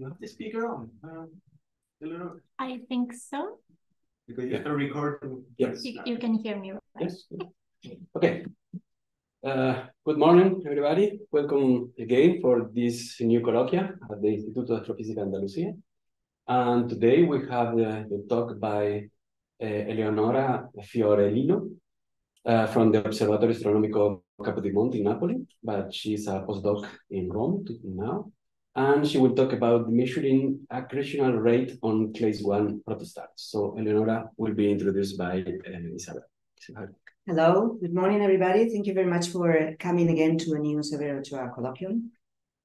You have the speaker on. Uh, I think so. Because you have to record. Yes. You, you can hear me. Right? Yes. Okay. Uh, good morning, everybody. Welcome again for this new colloquia at the Instituto de Astrofísica Andalucía. And today we have the, the talk by uh, Eleonora Fiorellino uh, from the Observatorio Astronomico Capodimonte in Napoli, but she's a postdoc in Rome now and she will talk about measuring accretional rate on class 1 protostars. So Eleonora will be introduced by uh, Isabel. Hello, good morning, everybody. Thank you very much for coming again to a new Severo Ochoa colloquium.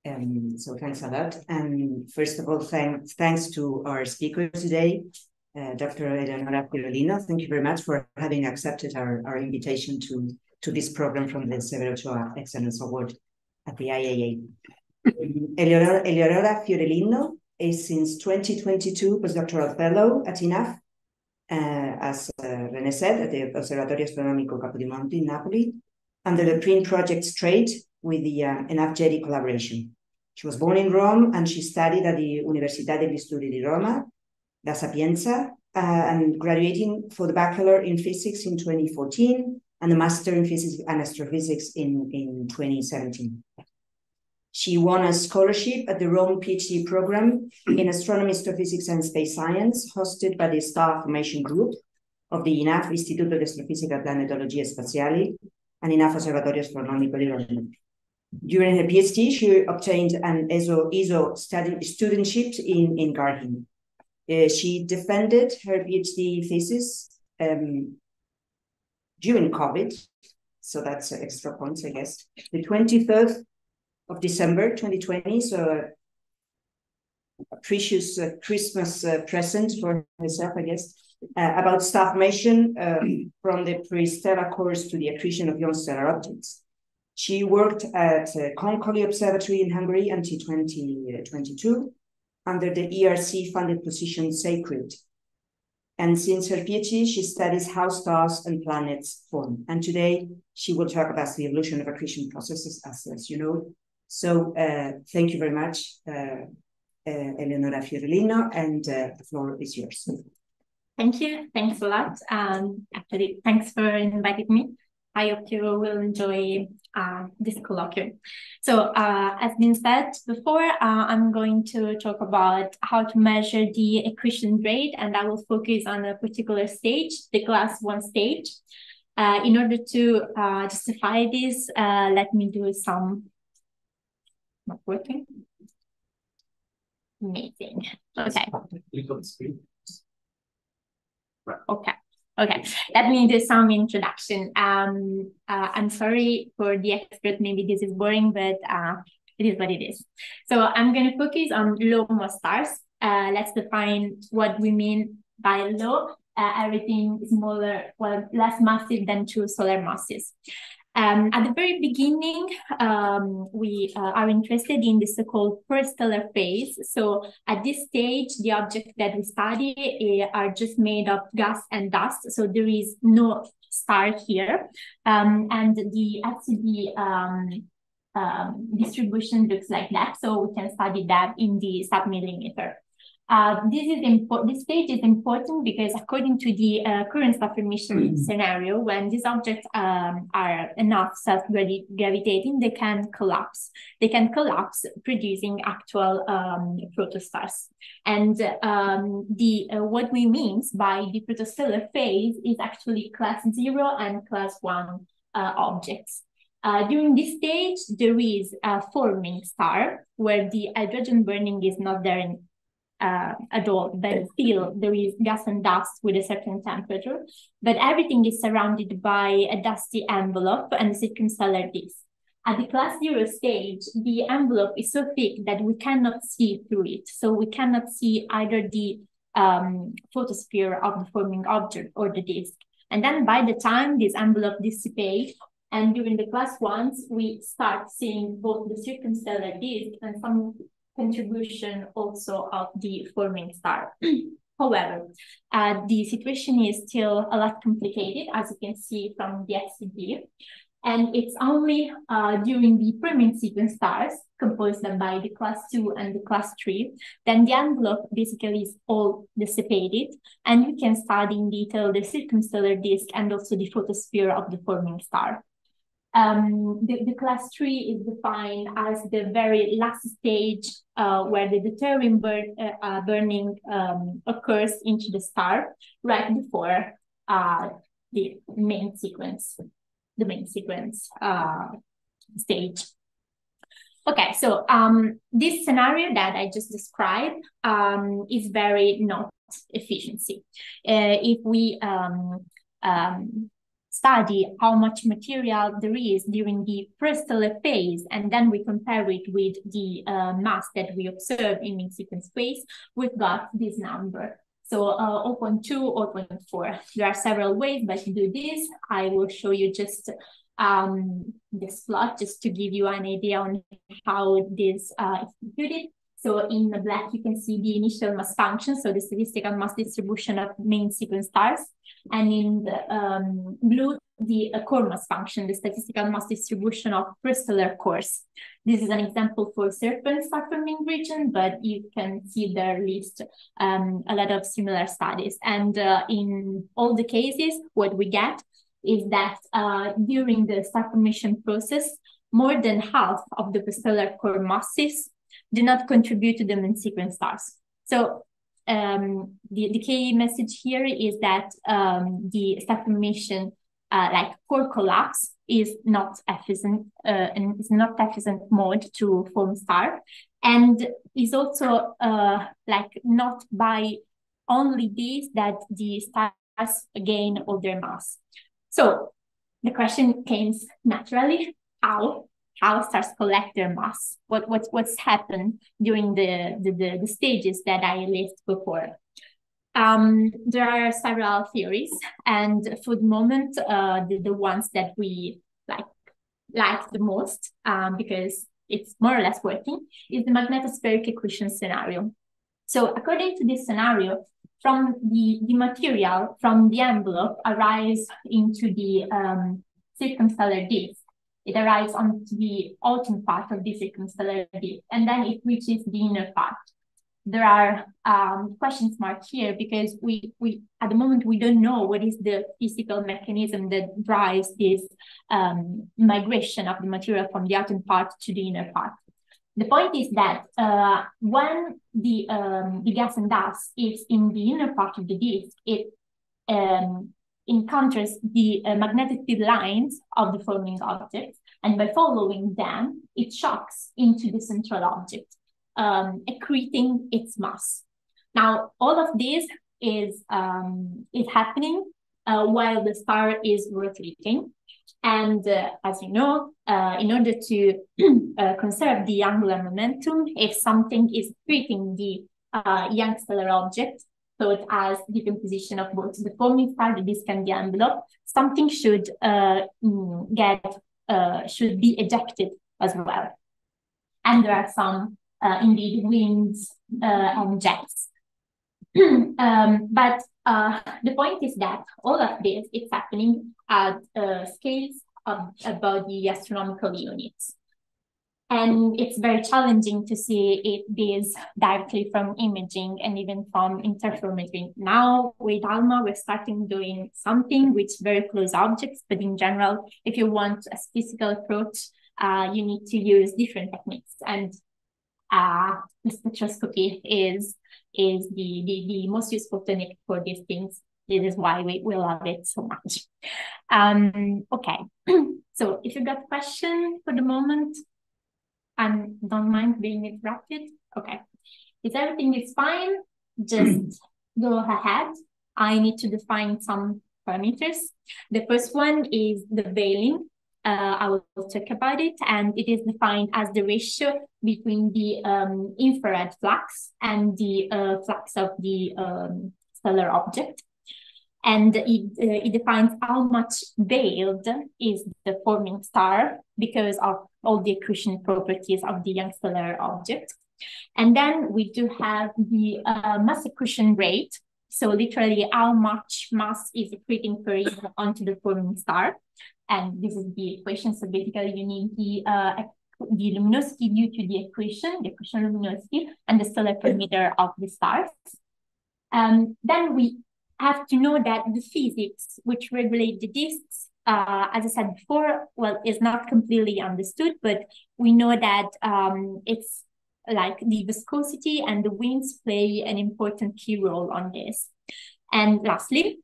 Um, so thanks a lot. And first of all, thanks, to our speaker today, uh, Dr. Eleonora Fiorellino. Thank you very much for having accepted our, our invitation to, to this program from the Severo Ochoa Excellence Award at the IAA. Eleonora, Eleonora Fiorellino is since 2022 postdoctoral fellow at INAF, uh, as uh, René said, at the Osservatorio Astronomico Capodimonte in Napoli, under the PRIN project straight with the uh, INAF-GERI collaboration. She was born in Rome and she studied at the Università degli Studi di Roma, La Sapienza, uh, and graduating for the bachelor in physics in 2014 and the master in physics and astrophysics in, in 2017. She won a scholarship at the Rome PhD program in astronomy, astrophysics, and space science, hosted by the Star Formation Group of the INAF Istituto di Astrofisica Planetologia Spaziali and INAF Osservatorio Astronomico di Rome. During her PhD, she obtained an ESO, ESO study, studentship in, in Garching. Uh, she defended her PhD thesis um, during COVID, so that's extra points, I guess. The 23rd of December 2020. So a precious uh, Christmas uh, present for myself, I guess, uh, about star formation um, from the pre-stellar cores to the accretion of young stellar objects. She worked at uh, Konkoly Observatory in Hungary until 2022 under the ERC funded position Sacred. And since her PhD, she studies how stars and planets form. And today she will talk about the evolution of accretion processes, as, as you know, so uh, thank you very much, uh, uh, Eleonora Fiorellino, and the floor is yours. Thank you. Thanks a lot. Um, actually, thanks for inviting me. I hope you will enjoy uh, this colloquium. So, uh, as been said before, uh, I'm going to talk about how to measure the accretion rate, and I will focus on a particular stage, the class one stage. in order to justify this, let me do some not working. Amazing. Okay. Okay. Okay, let me do some introduction. Um, uh, I'm sorry for the expert, maybe this is boring, but uh, it is what it is. So I'm going to focus on low mass stars. Uh, let's define what we mean by low. Uh, everything smaller, well, less massive than two solar masses. Um, at the very beginning, um, we uh, are interested in the so-called stellar phase. So at this stage, the objects that we study uh, are just made of gas and dust. So there is no star here. Um, and the SED um, um, distribution looks like that. So we can study that in the submillimeter. Uh, this is important. This stage is important because according to the uh, current star formation mm -hmm. scenario, when these objects um, are enough self-gravitating, they can collapse. They can collapse, producing actual um, protostars. And um, the uh, what we mean by the protostellar phase is actually class zero and class one uh, objects. Uh, during this stage, there is a forming star where the hydrogen burning is not there in, uh, at all, still there is gas and dust with a certain temperature. But everything is surrounded by a dusty envelope and circumstellar disk. At the class zero stage, the envelope is so thick that we cannot see through it. So we cannot see either the um, photosphere of the forming object or the disk. And then by the time this envelope dissipates, and during the class ones, we start seeing both the circumstellar disk and some contribution also of the forming star. However, uh, the situation is still a lot complicated, as you can see from the SED. And it's only uh, during the pre-main sequence stars composed by the class two and the class three, then the envelope basically is all dissipated and you can study in detail the circumstellar disk and also the photosphere of the forming star. Um, the, the class three is defined as the very last stage uh, where the deuterium burn, uh, uh, burning um, occurs into the star right before uh, the main sequence, the main sequence uh, stage. Okay, so um, this scenario that I just described um, is very not efficiency. Uh, if we um, um, study how much material there is during the pre-stellar phase, and then we compare it with the uh, mass that we observe in mid-sequence phase, we've got this number. So uh, 0.2 or 0.4. There are several ways but to do this. I will show you just um, this plot just to give you an idea on how this uh, is computed. So in the black, you can see the initial mass function, so the statistical mass distribution of main sequence stars. And in the um, blue, the uh, core mass function, the statistical mass distribution of pre-stellar cores. This is an example for certain star forming region, but you can see there list um, a lot of similar studies. And uh, in all the cases, what we get is that uh, during the star formation process, more than half of the stellar core masses do not contribute to the main sequence stars. So um, the, the key message here is that um, the star formation, uh, like core collapse, is not efficient uh, and is not efficient mode to form star, and is also uh, like not by only this that the stars gain all their mass. So the question came naturally, how how stars collect their mass? What what what's happened during the, the, the, the stages that I listed before? Um, there are several theories, and for the moment, uh, the, the ones that we like like the most, um, because it's more or less working, is the magnetospheric accretion scenario. So according to this scenario, from the, the material from the envelope arrives into the um, circumstellar disk. It arrives on the outer part of the circumstellar disk, and then it reaches the inner part. There are um, questions marks here because we, we at the moment we don't know what is the physical mechanism that drives this um, migration of the material from the outer part to the inner part. The point is that uh, when the, um, the gas and dust is in the inner part of the disk, it um, encounters the uh, magnetic field lines of the forming object, and by following them, it shocks into the central object, um, accreting its mass. Now, all of this is, um, is happening uh, while the star is rotating. And uh, as you know, uh, in order to uh, conserve the angular momentum, if something is treating the uh, young stellar object, so as has decomposition of both the forming star, the disk, and the envelope, something should uh, mm, get uh, should be ejected as well. And there are some indeed winds and jets. um, but uh, the point is that all of this is happening at uh, scales of about the astronomical units. And it's very challenging to see it this directly from imaging and even from interferometry. Now with ALMA, we're starting doing something with very close objects, but in general, if you want a physical approach, uh, you need to use different techniques. And uh, spectroscopy is is the, the, the most useful technique for these things. This is why we, we love it so much. Um, okay, so if you got question for the moment, and don't mind being interrupted, okay. If everything is fine, just go ahead. I need to define some parameters. The first one is the veiling uh, I will talk about it, and it is defined as the ratio between the um, infrared flux and the uh, flux of the um, stellar object. And it, uh, it defines how much veiled is the forming star because of all the accretion properties of the young stellar object. And then we do have the uh, mass accretion rate So literally how much mass is accreting per year onto the forming star. And this is the equation. So basically you need the uh, the luminosity due to the accretion, the accretion luminosity, and the stellar perimeter of the stars. Um, then we have to know that the physics which regulate the disks, uh, as I said before, well, is not completely understood, but we know that um, it's like the viscosity and the winds play an important key role on this. And lastly,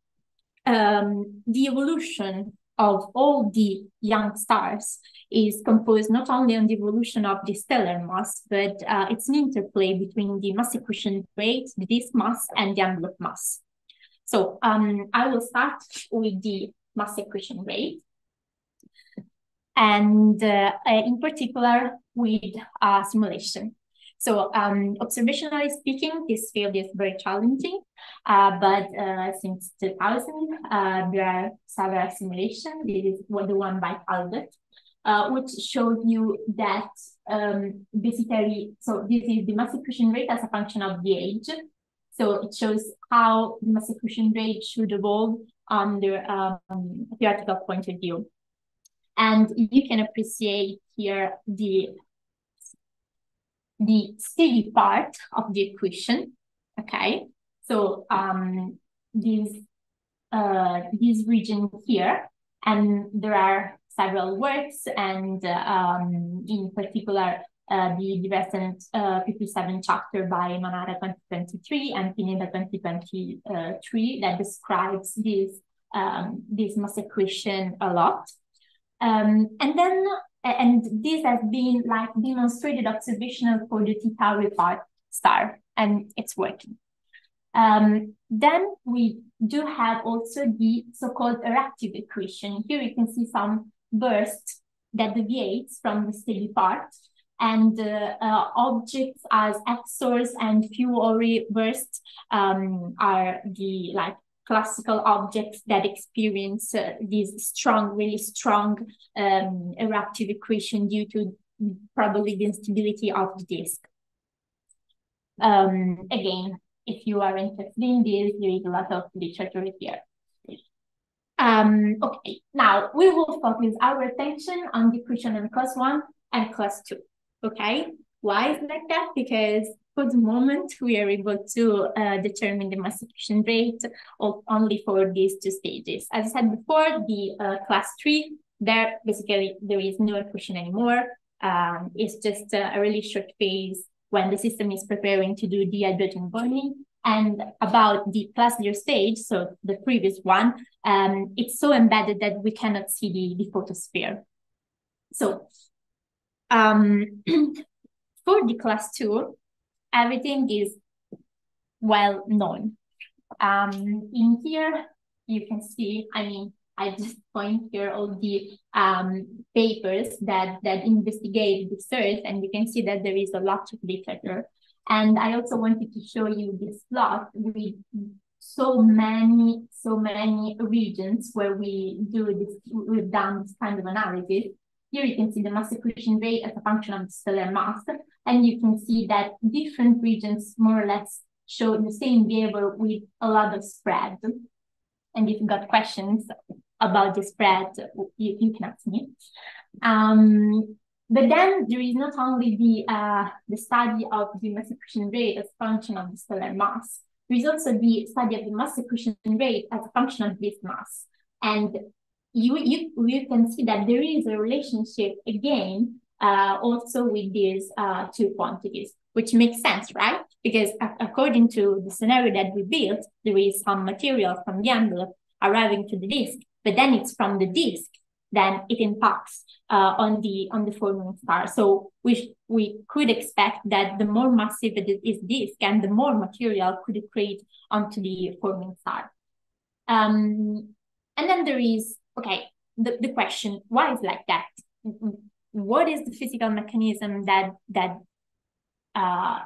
um, the evolution of all the young stars is composed not only on the evolution of the stellar mass, but uh, it's an interplay between the mass accretion rate, the disk mass, and the envelope mass. So um, I will start with the mass accretion rate. And uh, in particular with uh, simulation. So um, observationally speaking, this field is very challenging, uh, but uh, since 2000, uh, there are several simulations. This is the one by Albert, uh, which showed you that um, basically, so this is the mass accretion rate as a function of the age. So it shows how the mass accretion rate should evolve under um, theoretical point of view. And you can appreciate here the the steady part of the accretion, okay? So um, this, uh, this region here, and there are several works, and um, in particular, uh, the, recent uh, 57 chapter by Manara 2023 and Pineda 2023 that describes this, um, this mass accretion a lot. Um, and then and this has been like demonstrated observational for the T Tauri part star, and it's working. Um, then we do have also the so-called errative accretion. Here you can see some bursts that deviates from the steady part, and uh, uh, objects as EXors and Fuori bursts um, are the like classical objects that experience uh, this strong, really strong um, eruptive accretion due to probably the instability of the disk. Um, again, if you are interested in this, there is a lot of literature here. Um, okay, now we will focus our attention on the accretion in class one and class two. Okay, why is like that? Because for the moment, we are able to uh, determine the mass accretion rate of only for these two stages. As I said before, the uh, class three, there basically there is no accretion anymore. Um, it's just a, really short phase when the system is preparing to do the hydrogen burning. And about the class zero stage, so the previous one, um, it's so embedded that we cannot see the, the photosphere. So um, for the class two, everything is well known. Um, in here, you can see, I mean, I just point here all the um, papers that, that investigate the search, and you can see that there is a lot of literature. And I also wanted to show you this plot with so many, so many regions where we do this, we've done this kind of analysis. Here you can see the mass accretion rate as a function of the stellar mass. And you can see that different regions more or less show the same behavior with a lot of spread. And if you've got questions about the spread, you, you can ask me. Um, but then there is not only the uh, the study of the mass accretion rate as a function of the stellar mass, there is also the study of the mass accretion rate as a function of this mass. And you, you, you can see that there is a relationship again uh, also with these uh, two quantities, which makes sense, right? Because according to the scenario that we built, there is some material from the envelope arriving to the disk, but then it's from the disk, then it impacts uh, on the on the forming star. So we we could expect that the more massive it is disk, and the more material could accrete onto the forming star. Um, and then there is okay the, the question why is like that what is the physical mechanism that that uh,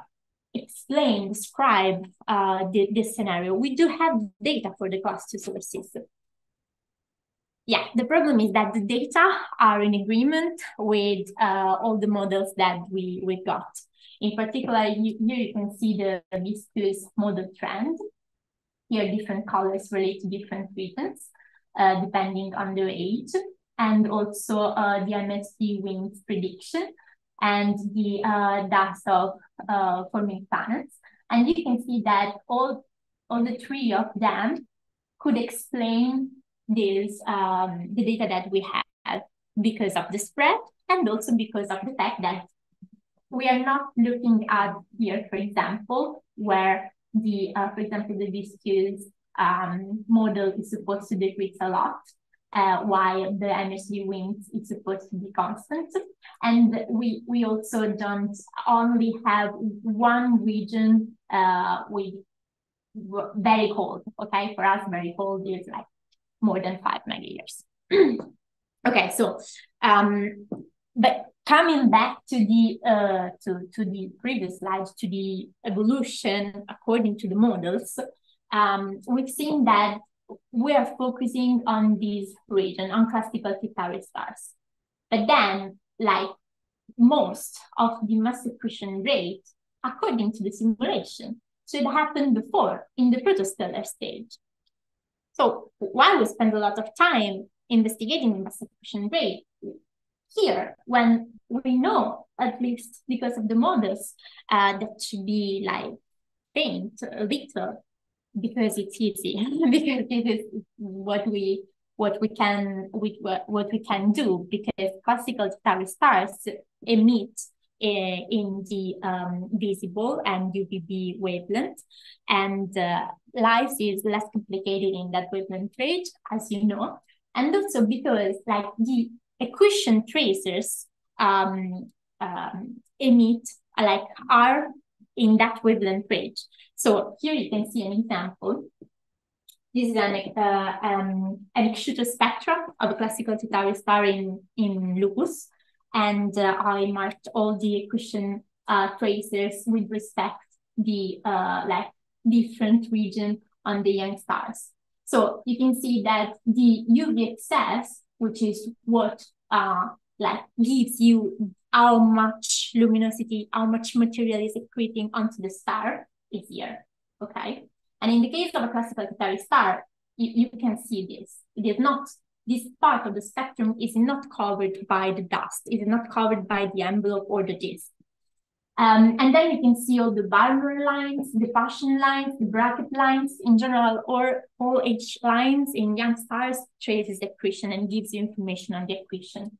explain, describe uh, the, this scenario? We do have data for the class two sources. Yeah, the problem is that the data are in agreement with uh, all the models that we, we got. In particular, you, here you can see the viscous model trend. Here, different colors relate to different regions, uh, depending on their age, and also uh, the MHD winds prediction and the uh, dust of uh, forming planets. And you can see that all, all the three of them could explain this, um, the data that we have because of the spread and also because of the fact that we are not looking at here, for example, where the, uh, for example, the viscous um, model is supposed to decrease a lot, uh, while the MHD winds is supposed to be constant. And we, we also don't only have one region uh, with very cold, okay? For us, very cold is like more than five mega years. okay, so, um, but coming back to the uh, to to the previous slides to the evolution according to the models, um, we've seen that we are focusing on this region on classical stars, but then like most of the mass accretion rate according to the simulation should happen before in the protostellar stage. So while we spend a lot of time investigating the mass accretion rate, here, when we know, at least because of the models, uh, that should be like faint little because it's easy, because this is what we what we can with what, we can do because classical T-Tauri stars emit uh, in the um, visible and UVB wavelength and uh, life is less complicated in that wavelength range as you know. And also because like the accretion tracers um, um, emit like are in that wavelength range. So here you can see an example. This is an uh, um, an excision spectrum of a classical T-Tauri star in, in Lupus. And uh, I marked all the accretion uh, tracers with respect the uh, like different region on the young stars. So you can see that the UV excess which is what uh, like gives you how much luminosity, how much material is accreting onto the star is here, okay? And in the case of a classical T-Tauri star, you, you can see this. It is not, this part of the spectrum is not covered by the dust, it is not covered by the envelope or the disk. Um, and then you can see all the Balmer lines, the Paschen lines, the Brackett lines, in general, or all H lines in young stars traces the accretion and gives you information on the accretion.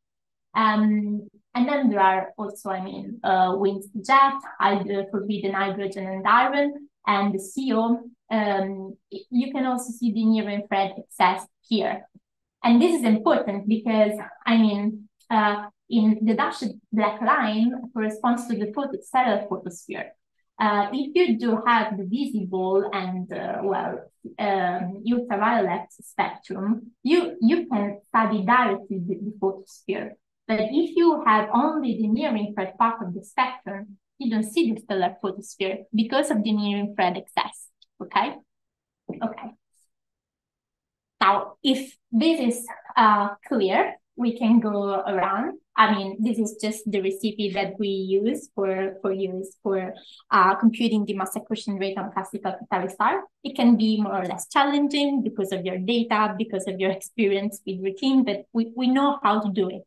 Um, and then there are also, I mean, uh, wind jet, hydro, forbidden hydrogen and iron, and the CO. Um, you can also see the near infrared excess here. And this is important because, I mean, uh, in the dashed black line corresponds to the stellar photosphere. Uh, if you do have the visible and uh, well um, ultraviolet spectrum, you you can study directly the, the, photosphere. But if you have only the near infrared part of the spectrum, you don't see the stellar photosphere because of the near infrared excess. Okay, okay. Now, if this is uh, clear, we can go around I mean, this is just the recipe that we use for, for use for uh, computing the mass accretion rate on classical T-Tauri star. It can be more or less challenging because of your data, because of your experience with routine, but we, we know how to do it.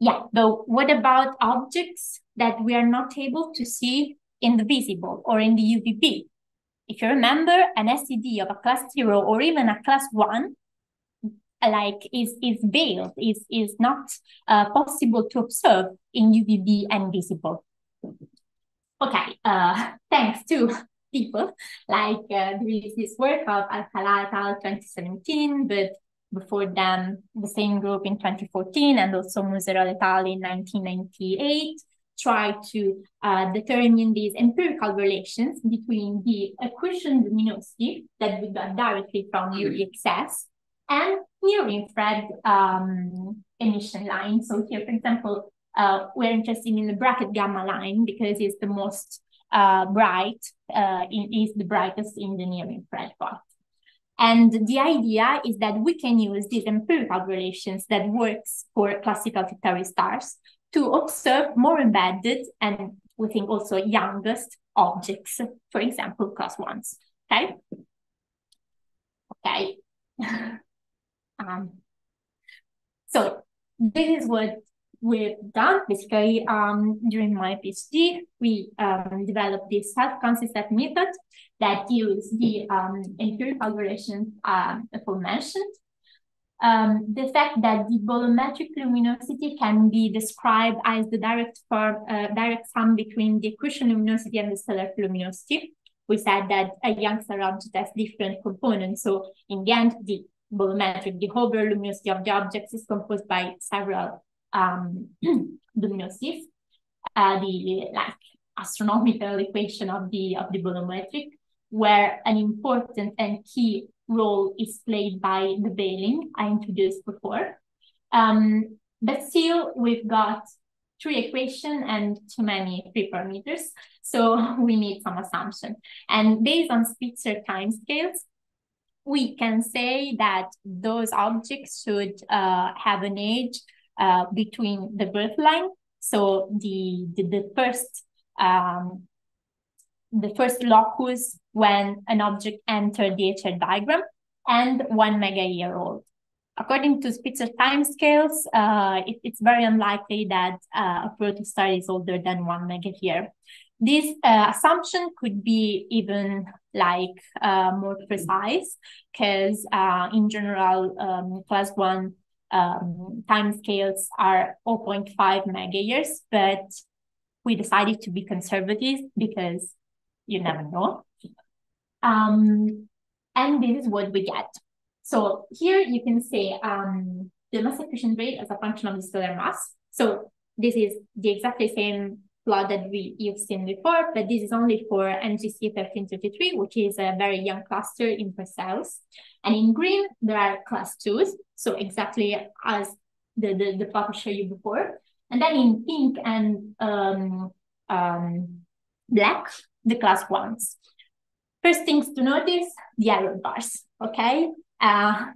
Yeah, but what about objects that we are not able to see in the visible or in the UVB? If you remember, an SED of a class zero or even a class one like is is veiled, is is not uh, possible to observe in UVB and visible. Okay, uh, thanks to people like uh, this work of Alcalá et al. 2017, but before them the same group in 2014 and also Muzerolle et al. in 1998 try to uh, determine these empirical relations between the accretion luminosity that we got directly from UV excess and near infrared um, emission line. So here, for example, uh, we're interested in the Brackett gamma line because it's the most uh, bright, uh, in, is the brightest in the near infrared part. And the idea is that we can use these empirical relations that works for classical T-Tauri stars to observe more embedded and we think also youngest objects, for example, class ones. Okay. Okay. um, so this is what we've done basically um, during my PhD. We um, developed this self-consistent method that uses the um, empirical relations um, aforementioned. Um, the fact that the bolometric luminosity can be described as the direct form, uh, direct sum between the accretion luminosity and the stellar luminosity. We said that a Young-Stellar object has different components. So in the end, the bolometric, the overall luminosity of the objects is composed by several um, luminosities. Uh, the like astronomical equation of the of the bolometric, where an important and key role is played by the veiling I introduced before. Um, but still, we've got three equations and too many free parameters. So we need some assumption. And based on Spitzer timescales, we can say that those objects should uh, have an age uh, between the birth line. So the, the, the first um, the first locus when an object entered the HR diagram and one mega year old. According to Spitzer timescales, uh, it, it's very unlikely that uh, a protostar is older than one mega year. This uh, assumption could be even like uh, more precise because uh, in general, um, class one um, time scales are 0.5 mega years, but we decided to be conservative because you never know. Um, and this is what we get. So here you can say um, the mass accretion rate as a function of the stellar mass. So this is the exactly same plot that we you've seen before, but this is only for NGC 1333, which is a very young cluster in cells. And in green, there are class twos, so exactly as the, the, the plot I showed you before. And then in pink and um, um, black, the class ones. First things to notice, the error bars, okay? Uh,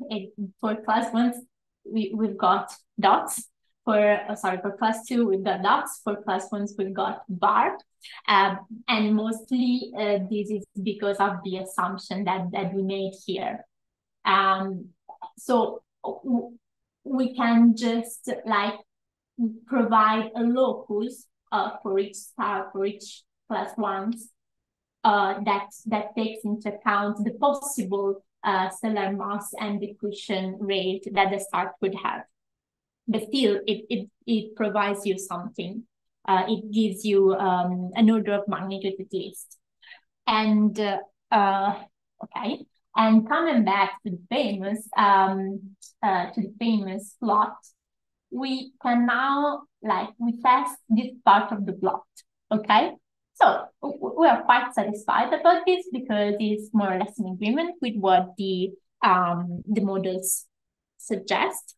for class ones, we, we've got dots. For, uh, sorry, for class two, we've got dots. For class ones, we've got bar. Um, and mostly uh, this is because of the assumption that, that we made here. Um, so we can just like provide a locus uh, for each star, for each class ones uh, that that takes into account the possible uh, stellar mass and accretion rate that the star could have. But still, it it it provides you something. Uh, it gives you um, an order of magnitude at least. And uh, uh, okay, and coming back to the famous um, uh, to the famous plot, we can now like we test this part of the plot. Okay, so we are quite satisfied about this because it's more or less in agreement with what the um, the models suggest.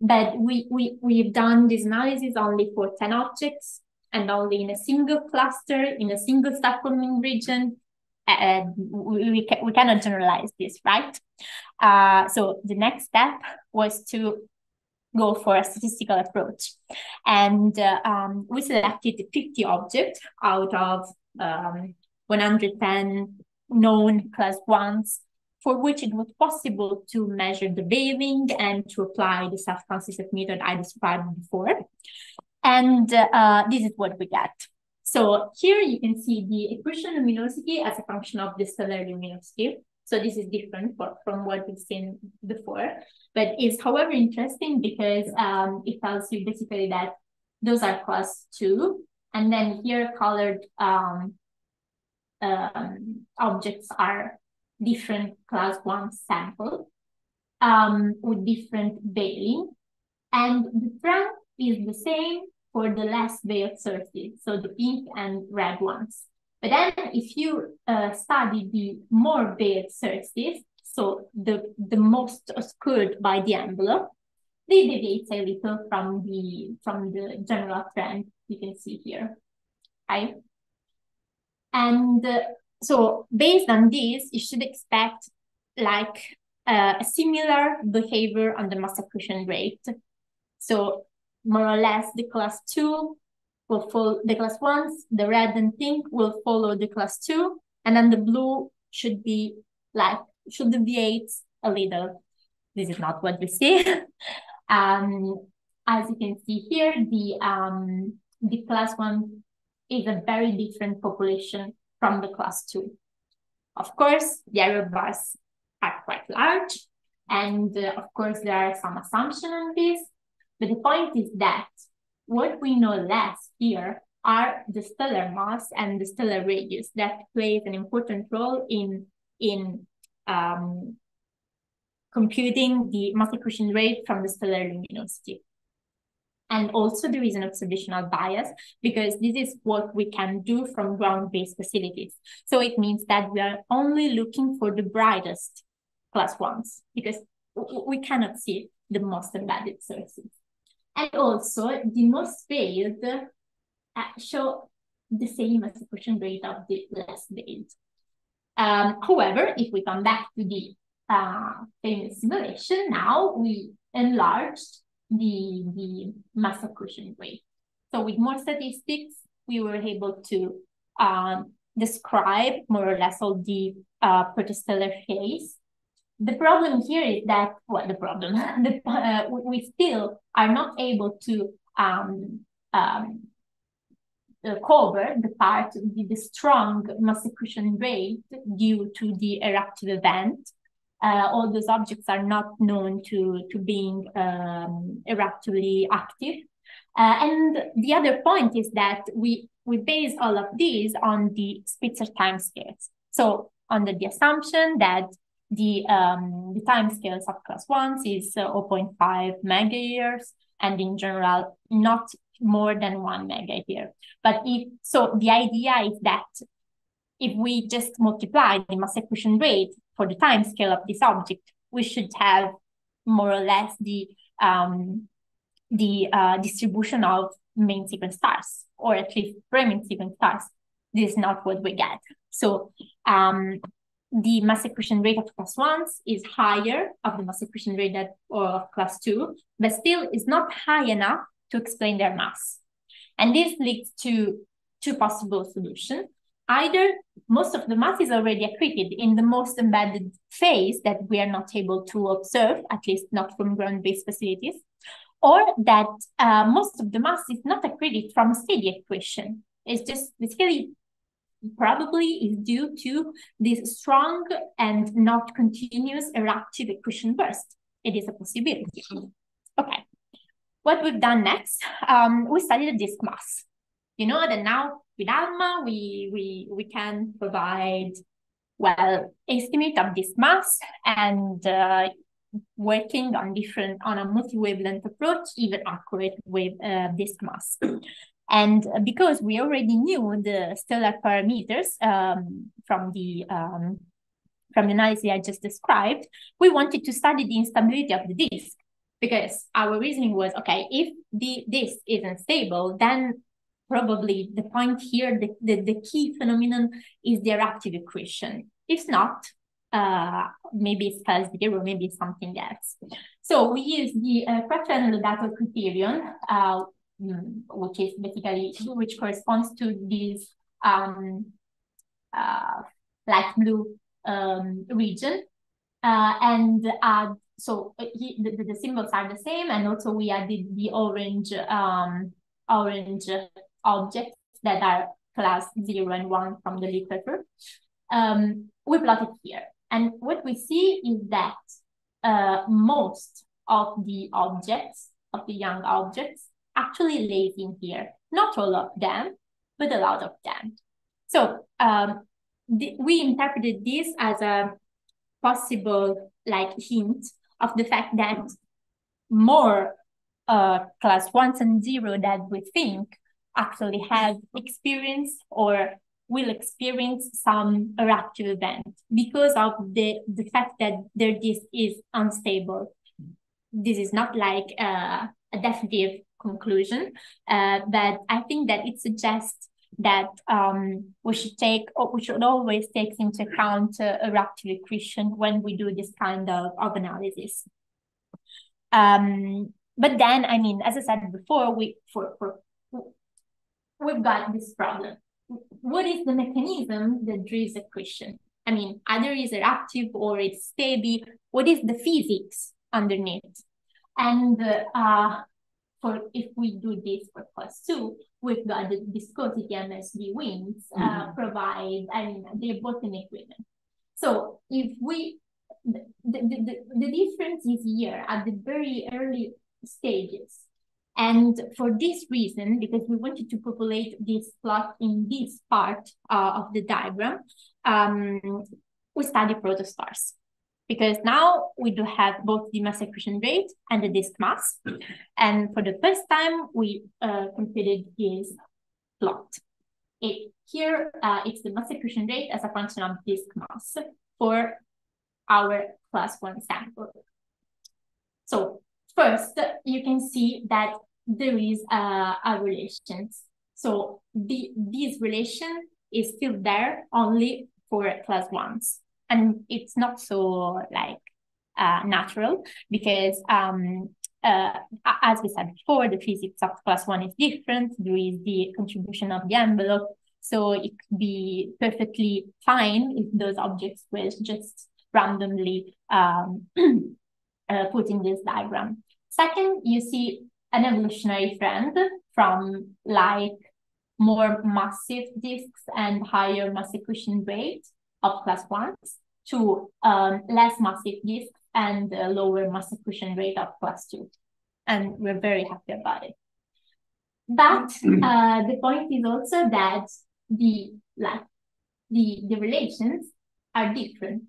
But we, we, we've done this analysis only for 10 objects and only in a single cluster, in a single star forming region. And we, we, we cannot generalize this, right? Uh, so the next step was to go for a statistical approach. And uh, um, we selected 50 objects out of um, 110 known class ones for which it was possible to measure the veiling and to apply the self-consistent method I described before. And uh, this is what we get. So here you can see the accretion luminosity as a function of the stellar luminosity. So this is different for, from what we've seen before, but it's however interesting because um, it tells you basically that those are class two, and then here colored um, um, objects are different class one sample um, with different veiling, and the trend is the same for the less veiled sources, so the pink and red ones. But then if you uh, study the more veiled sources, so the, the most obscured by the envelope, they deviate a little from the from the general trend you can see here. Okay. And uh, so based on this, you should expect like uh, a similar behavior on the mass accretion rate. So more or less the class two will follow the class ones, the red and pink will follow the class two, and then the blue should be like, should deviate a little. This is not what we see. um, as you can see here, the, um, the class one is a very different population from the class two. Of course, the error bars are quite large, and uh, of course, there are some assumptions on this, but the point is that what we know less here are the stellar mass and the stellar radius that plays an important role in, in um, computing the mass accretion rate from the stellar luminosity. And also there is an observational bias because this is what we can do from ground-based facilities. So it means that we are only looking for the brightest class ones because we cannot see the most embedded sources. And also the most veiled uh, show the same as accretion rate of the less veiled. Um, however, if we come back to the uh, famous simulation, now we enlarged the, the mass accretion rate. So with more statistics, we were able to um, describe more or less all the uh, protostellar phase. The problem here is that, well, the problem, the, uh, we still are not able to um, um, uh, cover the part, the, the strong mass accretion rate due to the eruptive event uh, all those objects are not known to, to being um, eruptively active. Uh, and the other point is that we, we base all of these on the Spitzer timescales. So under the assumption that the, um, the timescales of class ones is uh, 0.5 mega years, and in general, not more than one mega year. But if, so the idea is that if we just multiply the mass accretion rate for the time scale of this object, we should have more or less the um, the uh, distribution of main sequence stars, or at least pre-main sequence stars. This is not what we get. So um, the mass accretion rate of class ones is higher of the mass accretion rate that, of class two, but still is not high enough to explain their mass. And this leads to two possible solutions either most of the mass is already accreted in the most embedded phase that we are not able to observe, at least not from ground-based facilities, or that uh, most of the mass is not accreted from a steady accretion. It's just basically probably is due to this strong and not continuous eruptive accretion burst. It is a possibility. Okay. What we've done next, um, we studied the disk mass. You know that now with ALMA, we, we, we can provide, well, estimate of this mass and uh, working on different, on a multi-wavelength approach, even accurate with uh, mass. And because we already knew the stellar parameters um, from the um, from the analysis I just described, we wanted to study the instability of the disk because our reasoning was, okay, if the disk is unstable, then probably the point here, the, the, the key phenomenon is the eruptive accretion. If not, uh, maybe it's class zero, maybe something else. So we use the uh, Craftsman-Lodato criterion, uh, mm, which is basically, which corresponds to this um, uh, light blue um, region. Uh, and uh, so he, the, the symbols are the same, and also we added the orange um, orange objects that are class zero and one from the literature. Um, we plotted here. And what we see is that uh, most of the objects, of the young objects, actually lays in here. Not all of them, but a lot of them. So um, we interpreted this as a possible like hint of the fact that more uh, class ones and zero that we think actually have experienced or will experience some eruptive event because of the, the fact that their disk is unstable. This is not like uh, a definitive conclusion, uh, but I think that it suggests that um, we should take, or we should always take into account uh, eruptive accretion when we do this kind of, of analysis. Um, but then, I mean, as I said before, we for, for we've got this problem. What is the mechanism that drives accretion? I mean, either is eruptive or it's steady. What is the physics underneath? And uh, for if we do this for class two, we've got the viscosity MHD winds uh, mm-hmm. provide, I mean, they're both in equilibrium. So if we, the, the, the, the difference is here at the very early stages. And for this reason, because we wanted to populate this plot in this part uh, of the diagram, um, we study protostars. Because now we do have both the mass accretion rate and the disk mass. And for the first time, we uh, computed this plot. It, here, uh, it's the mass accretion rate as a function of disk mass for our class one sample. So first, you can see that there is a, a relation. So the, this relation is still there only for class ones. And it's not so like uh, natural because um, uh, as we said before, the physics of class one is different. There is the contribution of the envelope. So it could be perfectly fine if those objects were just randomly um, uh, put in this diagram. Second, you see an evolutionary trend from like more massive disks and higher mass accretion rate of class ones to um, less massive disks and lower mass accretion rate of class two. And we're very happy about it. But uh, the point is also that the like the the relations are different.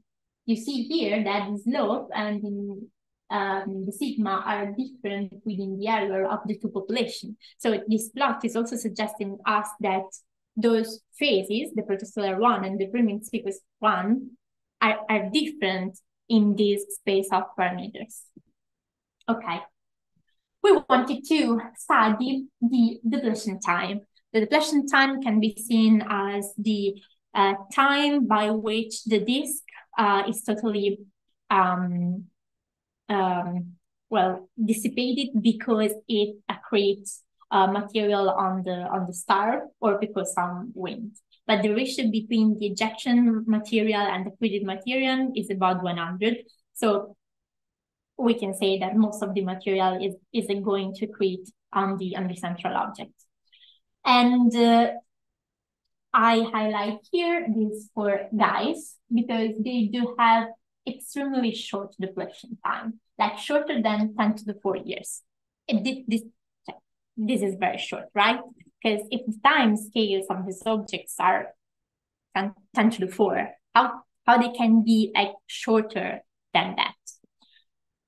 You see here that the slope and in um, the sigma are different within the error of the two populations. So this plot is also suggesting us that those phases, the protostellar one and the sequence one, are, are different in this space of parameters. Okay. We wanted to study the depletion time. The depletion time can be seen as the uh, time by which the disk uh, is totally um, um, well dissipated because it accretes uh, material on the on the star or because some wind. But the ratio between the ejection material and the accreted material is about 100. So we can say that most of the material is, is going to accrete on the on the central object. And uh, I highlight here this for guys because they do have extremely short depletion time, like shorter than 10 to the 4 years. It, this, this is very short, right? Because if the time scales of these objects are 10, 10 to the 4, how, how they can be like shorter than that?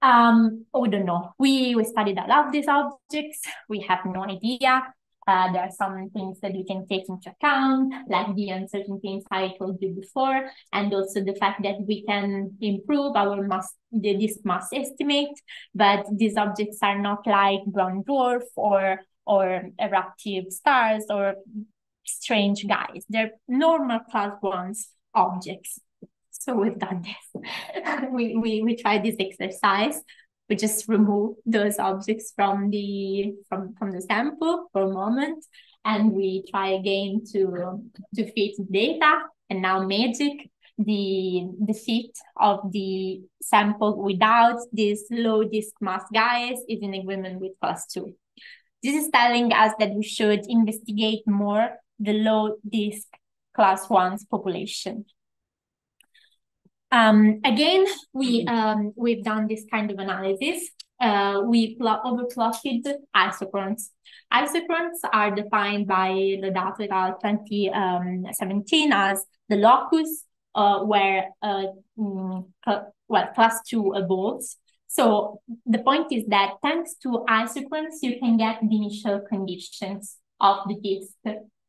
Um, we don't know. We, we studied a lot of these objects. We have no idea. Uh, there are some things that we can take into account, like the uncertainties I told you before, and also the fact that we can improve our mass, the disk mass estimate, but these objects are not like brown dwarf or or eruptive stars or strange guys. They're normal class ones objects. So we've done this. we, we, we tried this exercise we just remove those objects from the from from the sample for a moment and we try again to to fit data. And now magic the the fit of the sample without this low disk mass guys is in agreement with class two this is telling us that we should investigate more the low disk class ones population um, again, we um, we've done this kind of analysis. Uh, we plot overplotted isochrons. Isochrons are defined by Lodato 2017 as the locus uh, where uh, mm, well class two evolves. So the point is that thanks to isochrons, you can get the initial conditions of the disk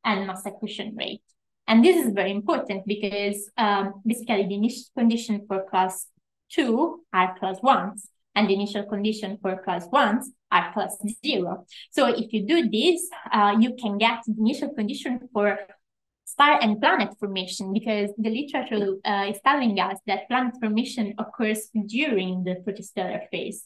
and mass accretion rate. And this is very important because um, basically the initial condition for class two are class ones and the initial condition for class ones are class zero. So if you do this, uh, you can get the initial condition for star and planet formation because the literature uh, is telling us that planet formation occurs during the protostellar phase.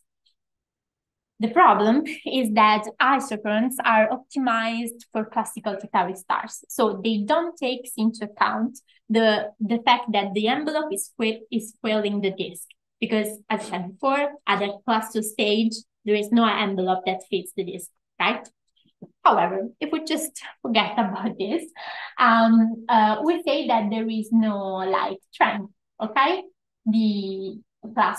The problem is that isochrones are optimized for classical T stars. So they don't take into account the, the fact that the envelope is, is foiling the disk. Because as I said before, at the class two stage, there is no envelope that fits the disk, right? However, if we just forget about this, um, uh, we say that there is no light trend, okay? The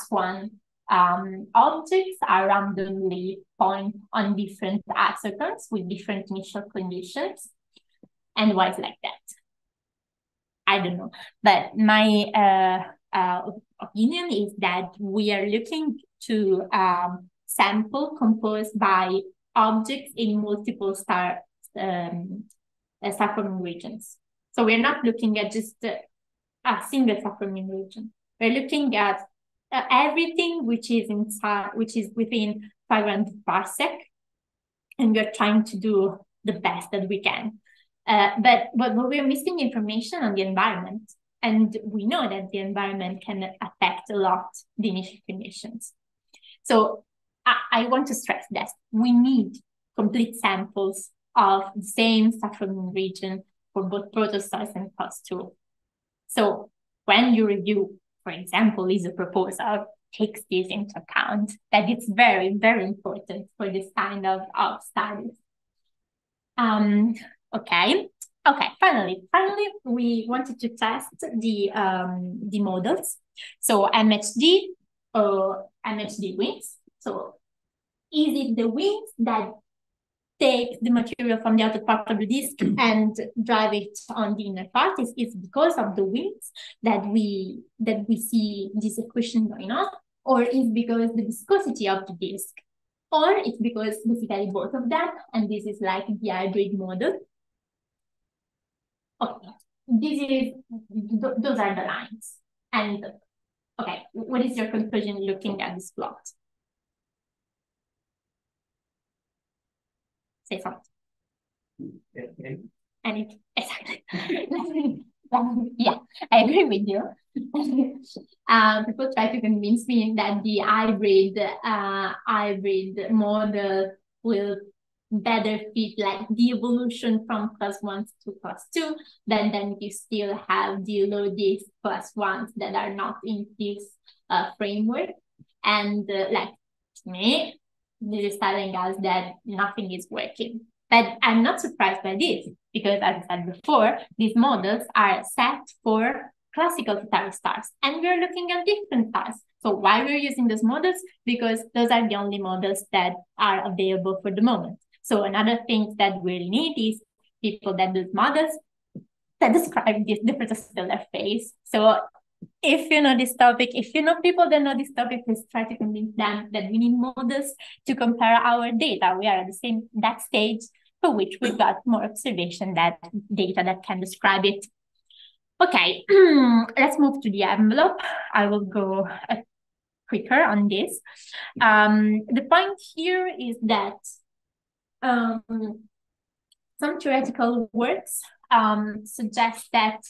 one um, objects are randomly point on different isochrons with different initial conditions. And why is like that? I don't know. But my uh, uh, opinion is that we are looking to um, sample composed by objects in multiple star um, uh, star forming regions. So we're not looking at just uh, a single star forming region. We're looking at uh, everything which is inside, which is within 500 parsec, and we're trying to do the best that we can. Uh, but, but we're missing information on the environment, and we know that the environment can affect a lot the initial conditions. So I, I want to stress that we need complete samples of the same saffron region for both protostars and class two. So when you review for example, is a proposal takes this into account, that it's very, very important for this kind of, of studies. Um, okay, okay, finally, finally, we wanted to test the, um, the models. So MHD or MHD winds. So is it the winds that take the material from the outer part of the disk and drive it on the inner part is, is because of the winds that we that we see this accretion going on, or is because the viscosity of the disk, or it's because basically both of them, and this is like the hybrid model. Okay, this is th those are the lines, and okay, what is your conclusion looking at this plot? Say something. And it, exactly. yeah, I agree with you. um, people try to convince me that the hybrid uh, hybrid model will better fit like the evolution from class one to class two. Then then you still have the low disk class ones that are not in this uh, framework. And uh, like me, this is telling us that nothing is working. But I'm not surprised by this because, as I said before, these models are set for classical T stars, and we're looking at different stars. So why we're using those models? Because those are the only models that are available for the moment. So another thing that we'll need is people that build models that describe this different stellar phase. So if you know this topic, if you know people that know this topic, please try to convince them that we need models to compare our data. We are at the same that stage for which we've got more observation that data that can describe it. Okay, let's move to the envelope. I will go quicker on this. Um, the point here is that um, some theoretical works um, suggest that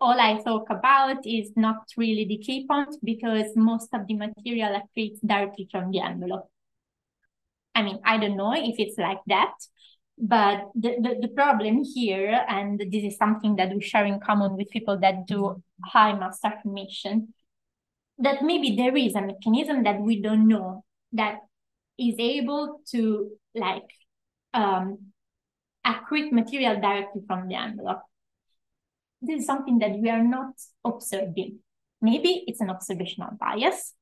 all I talk about is not really the key point because most of the material accretes directly from the envelope. I mean, I don't know if it's like that, but the, the, the problem here, and this is something that we share in common with people that do high mass formation, that maybe there is a mechanism that we don't know that is able to like um, accrete material directly from the envelope this is something that we are not observing. Maybe it's an observational bias,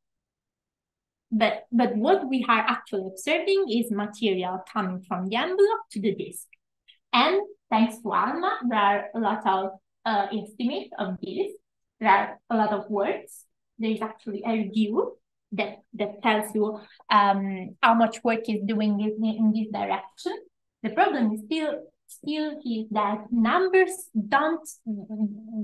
but, but what we are actually observing is material coming from the envelope to the disk. And thanks to ALMA, there are a lot of uh, estimates of this. There are a lot of works. There is actually a review that, that tells you um, how much work is doing in, in this direction. The problem is still still is that numbers don't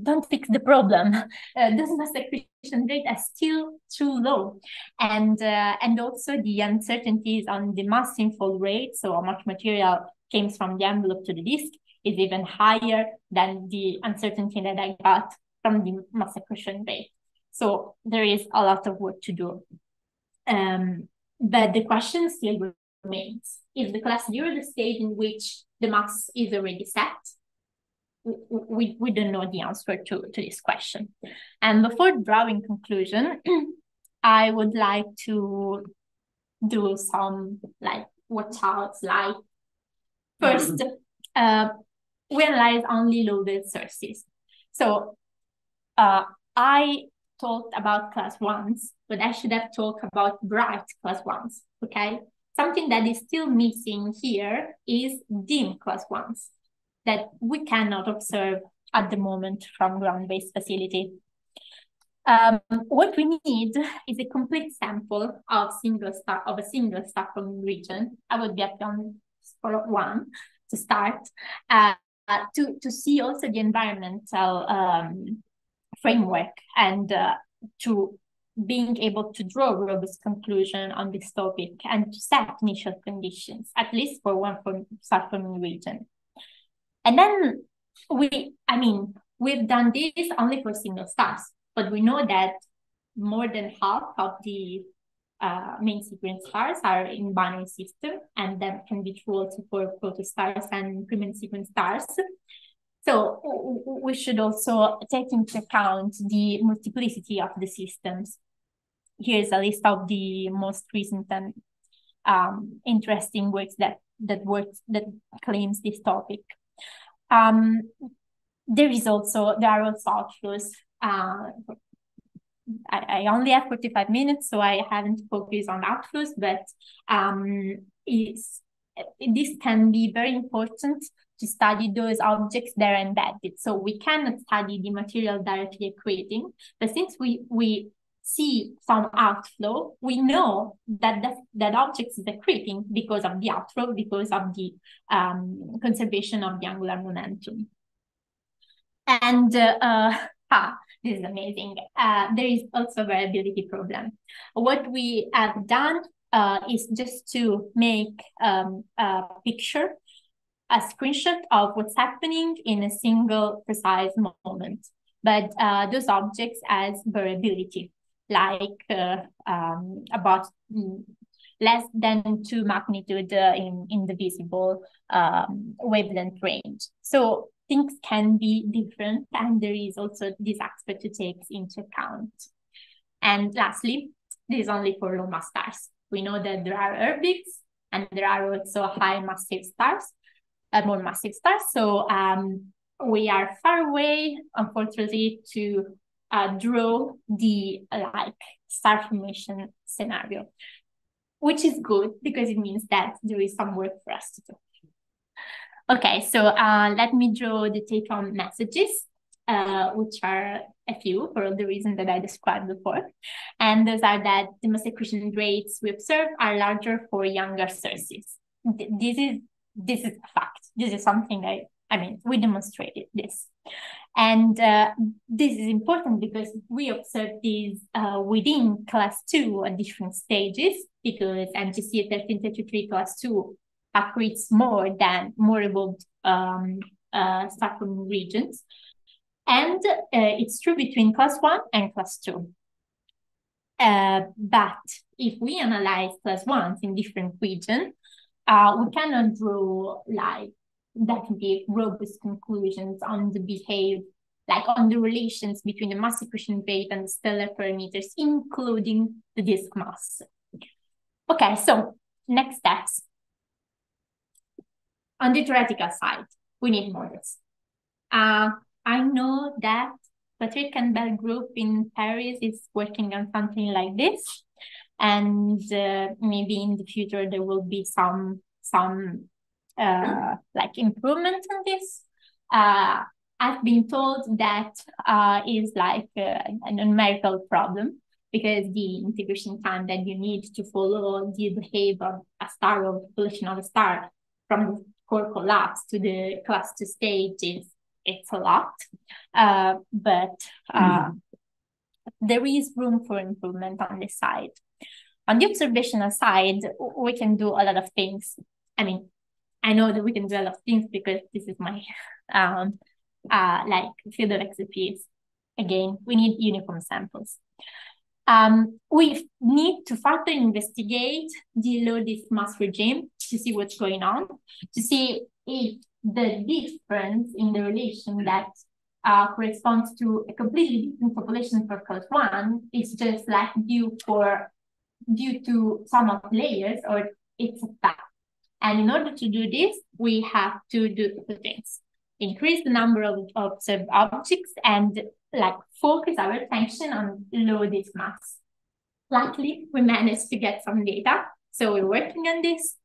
don't fix the problem. Uh, mass accretion rate is still too low, and uh, and also the uncertainties on the mass inflow rate, so how much material came from the envelope to the disk, is even higher than the uncertainty that I got from the mass accretion rate. So there is a lot of work to do. Um, but the question still remains. Is the class zero the stage in which the mass is already set? We, we don't know the answer to, to this question. And before drawing conclusion, I would like to do some like watch outs like first uh, we analyze only loaded sources. So uh, I talked about class ones, but I should have talked about bright class ones, okay? Something that is still missing here is dim class ones that we cannot observe at the moment from ground-based facility. Um, what we need is a complete sample of single star of a single forming region. I would get on for one to start uh, to to see also the environmental um, framework and uh, to being able to draw robust conclusion on this topic and to set initial conditions, at least for one from star forming region. And then we, I mean, we've done this only for single stars, but we know that more than half of the uh, main sequence stars are in binary system, and that can be true also for protostars and pre-main sequence stars. So we should also take into account the multiplicity of the systems. Here's a list of the most recent and um, interesting works that that works that claims this topic. Um, there is also there are also outflows. Uh, I, I only have 45 minutes, so I haven't focused on outflows, but um, it's, this can be very important to study those objects that are embedded. So we cannot study the material directly creating, but since we, we see some outflow, we know that the, that object is accreting because of the outflow, because of the um, conservation of the angular momentum. And uh, uh, ah, this is amazing. Uh, there is also variability problem. What we have done uh, is just to make um, a picture, a screenshot of what's happening in a single precise moment. But uh, those objects as variability, like uh, um, about mm, less than two magnitude uh, in, in the visible um, wavelength range. So things can be different and there is also this aspect to take into account. And lastly, this is only for low mass stars. We know that there are erbics and there are also high massive stars, uh, more massive stars. So um, we are far away, unfortunately, to uh, draw the like star formation scenario, which is good because it means that there is some work for us to do. Okay, so uh, let me draw the take-home messages, uh, which are a few for the reason that I described before. And those are that the mass accretion rates we observe are larger for younger sources. This is this is a fact. This is something I I mean we demonstrated this. And uh, this is important because we observe this uh, within class two at different stages because NGC 1333 class two accretes more than more evolved um, uh, regions. And uh, it's true between class one and class two. Uh, but if we analyze class ones in different regions, uh, we cannot draw like definitely robust conclusions on the behavior, like on the relations between the mass accretion rate and the stellar parameters, including the disk mass. Okay, so next steps. On the theoretical side, we need models. Uh, I know that Patrick Hennebelle Group in Paris is working on something like this. And uh, maybe in the future there will be some some uh, like improvement on this. Uh, I've been told that uh, is like uh, a numerical problem because the integration time that you need to follow the behavior of a star or population of a star from the core collapse to the cluster stage is it's a lot, uh, but uh, mm. there is room for improvement on this side. On the observational side, we can do a lot of things. I mean, I know that we can do a lot of things because this is my um, uh, like field of expertise. Again, we need uniform samples. Um, we need to further investigate the low disk mass regime to see what's going on, to see if the difference in the relation that uh, corresponds to a completely different population for class one is just like due for due to some of layers or it's a fact. And in order to do this, we have to do two things. Increase the number of observed objects and like focus our attention on low disk mass. Luckily, we managed to get some data. So we're working on this.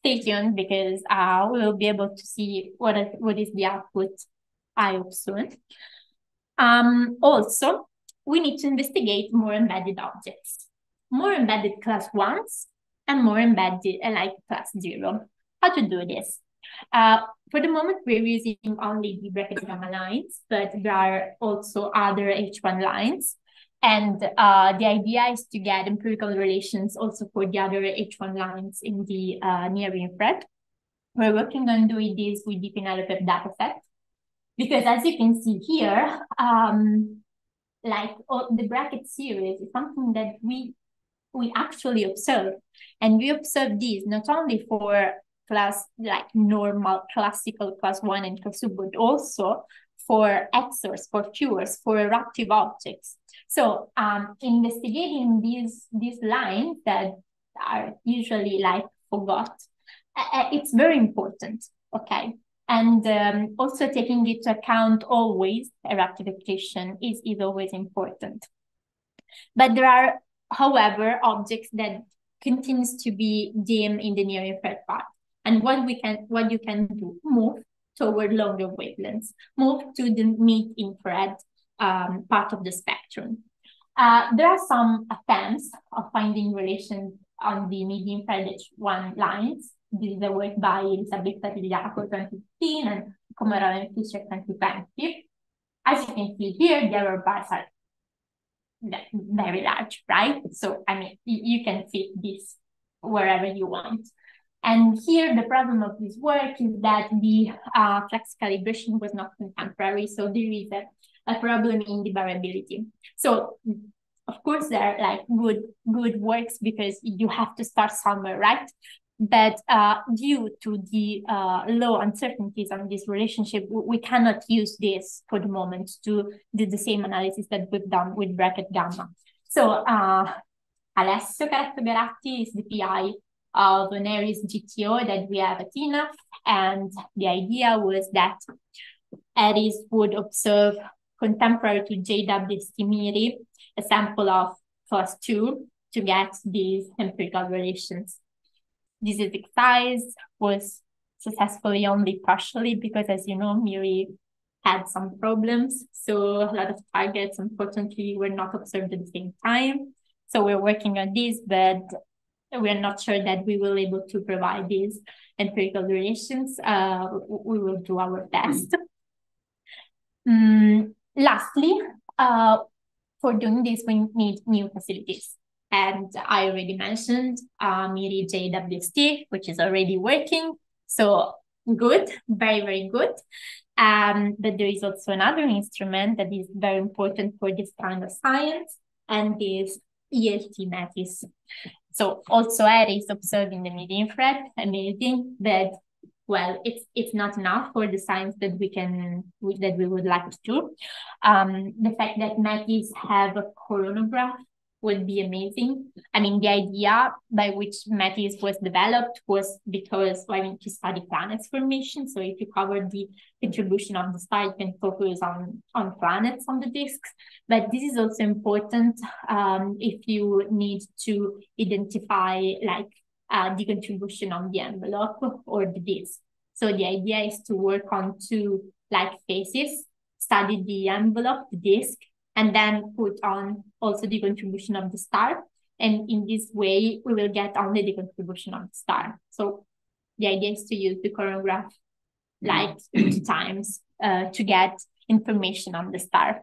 Stay tuned because uh, we will be able to see what is, what is the output, I hope soon. Um, also, we need to investigate more embedded objects, more embedded class ones and more embedded uh, like class zero. How to do this? Uh, for the moment, we're using only the Brackett gamma lines, but there are also other H1 lines. And uh, the idea is to get empirical relations also for the other H1 lines in the uh, near infrared. We're working on doing this with the PENELLOPE dataset. Because as you can see here, um, like oh, the Brackett series is something that we we actually observe. And we observe this not only for class like normal classical class one and class two, but also for EXors, for FUors, for eruptive objects. So um, investigating these these lines that are usually like forgot, uh, it's very important. Okay. And um, also taking into account always eruptive accretion is, is always important. But there are, however, objects that continues to be dim in the near infrared part. And what we can, what you can do, move toward longer wavelengths, move to the mid infrared um, part of the spectrum. Uh, there are some attempts of finding relations on the mid infrared H1 lines. This is a work by Elisabetta Rigliaco 2015 and Komarov and Fischer 2020. As you can see here, the error bars are very large, right? So, I mean, you can fit this wherever you want. And here the problem of this work is that the uh, flux calibration was not contemporary. So there is a, a problem in the variability. So of course there are like good good works because you have to start somewhere, right? But uh, due to the uh, low uncertainties on this relationship, we cannot use this for the moment to do the same analysis that we've done with Brackett gamma. So uh, Alessio Caratti is the PI of an ARIES GTO that we have at INAF. And the idea was that ARIES would observe contemporary to JWST MIRI, a sample of class two to get these empirical relations. This is size was successfully only partially because as you know, MIRI had some problems. So a lot of targets, unfortunately, were not observed at the same time. So we're working on this, but we are not sure that we will be able to provide these empirical relations. Uh, we will do our best. Um, lastly, uh, for doing this, we need new facilities. And I already mentioned uh, MIRI JWST, which is already working. So good, very, very good. Um, but there is also another instrument that is very important for this kind of science, and is ELT METIS. So also ARIES observing the mid-infrared, amazing, but well, it's it's not enough for the science that we can that we would like to do. Um, the fact that METIS have a coronagraph would be amazing. I mean, the idea by which METIS was developed was because I mean to study planets formation. So if you cover the contribution of the star, you can focus on on planets on the disks. But this is also important um, if you need to identify like uh, the contribution of the envelope or the disk. So the idea is to work on two like phases, study the envelope, the disk, and then put on also the contribution of the star. And in this way, we will get only the contribution of the star. So the idea is to use the coronagraph like two times uh, to get information on the star.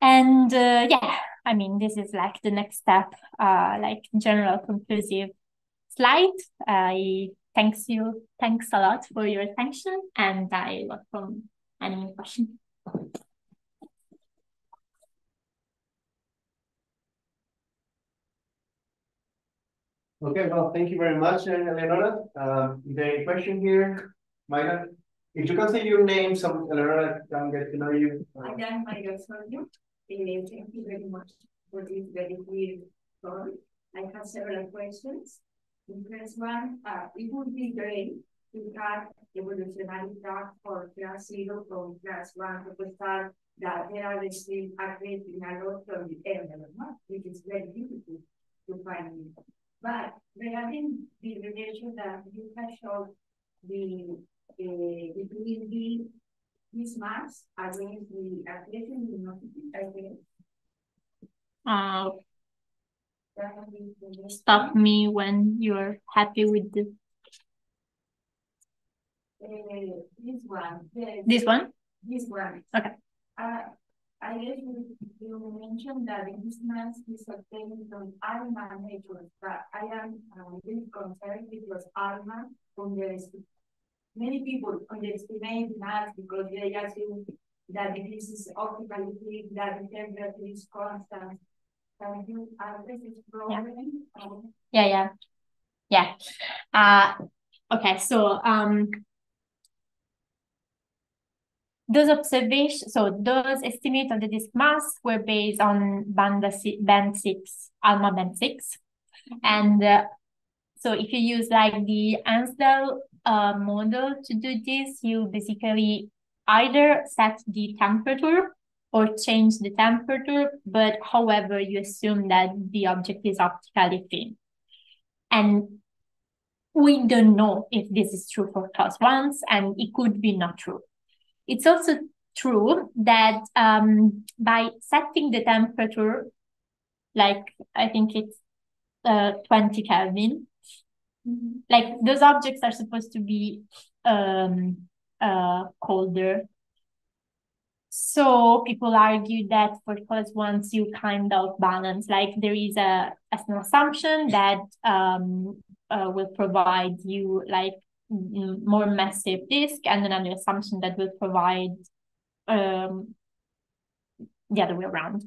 And uh, yeah, I mean, this is like the next step, uh, like general conclusive slide. I thanks you, thanks a lot for your attention, and I welcome any question. Okay, well, thank you very much, uh, Eleonora. Um, is there any question here? Mayra? If you can say your name, so Eleonora can get to know you. Uh, my Osorio, uh, thank you very much for this very clear story. I have several questions. The first one, uh, it would be great to have evolutionary track for class zero from class one to start that there are still a lot from the which is very difficult to find. But regarding the relation that you have shown the uh, between the this mass against the accretion velocity, I think Uh, that would be the next stop me when you're happy with the, Uh, this one. the- this one. This one. Okay. Uh, I guess you, you mentioned that this mass is obtained from ALMA network, but I am uh, really concerned because ALMA underestimate. Many people underestimate mass because they assume that this is optically thick, that the temperature is constant. Can you address this problem? Um, Yeah, yeah. Yeah. Uh, okay, so um those observations, so those estimates of the disk mass were based on band, band six, ALMA band six. And uh, so if you use like the Ansdell uh, model to do this, you basically either set the temperature or change the temperature, but however, you assume that the object is optically thin. And we don't know if this is true for class ones, and it could be not true. It's also true that um, by setting the temperature, like I think it's uh, 20 Kelvin, like those objects are supposed to be um, uh, colder. So people argue that for class ones, you kind of balance, like there is a an assumption that um, uh, will provide you like more massive disk and another assumption that will provide um, the other way around.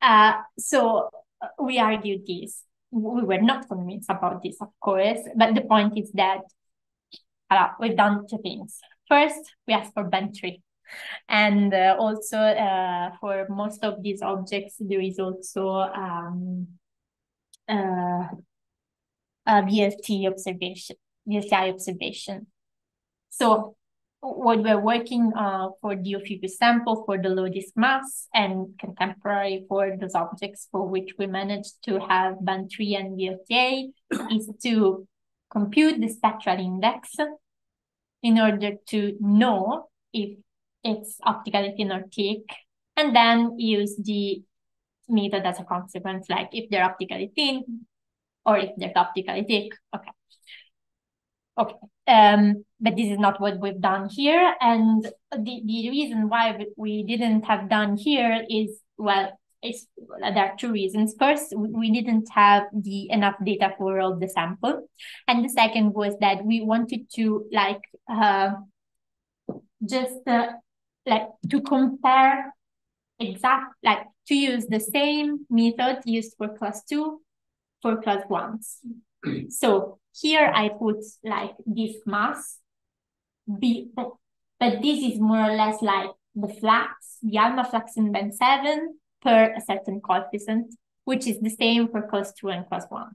Uh, so uh, we argued this. We were not convinced about this, of course, but the point is that uh, we've done two things. First, we asked for three. And uh, also uh, for most of these objects, there is also um, uh, a VLT observation, VLTI observation. So what we're working uh, for the Ophiuchus sample for the low disk mass and contemporary for those objects for which we managed to have band 3 and VLTA is to compute the spectral index in order to know if it's optically thin or thick, and then use the method as a consequence, like if they're optically thin or if they're optically thick. Okay. Okay. Um, but this is not what we've done here. And the, the reason why we- didn't have done here is, well, it's, there are two reasons. First, we we didn't have the enough data for all the sample. And the second was that we wanted to like, uh, just uh, like to compare exact, like to use the same method used for class two for class ones. So here I put like this mass, but, but this is more or less like the flux, the alpha flux in band seven per a certain coefficient, which is the same for class two and class one.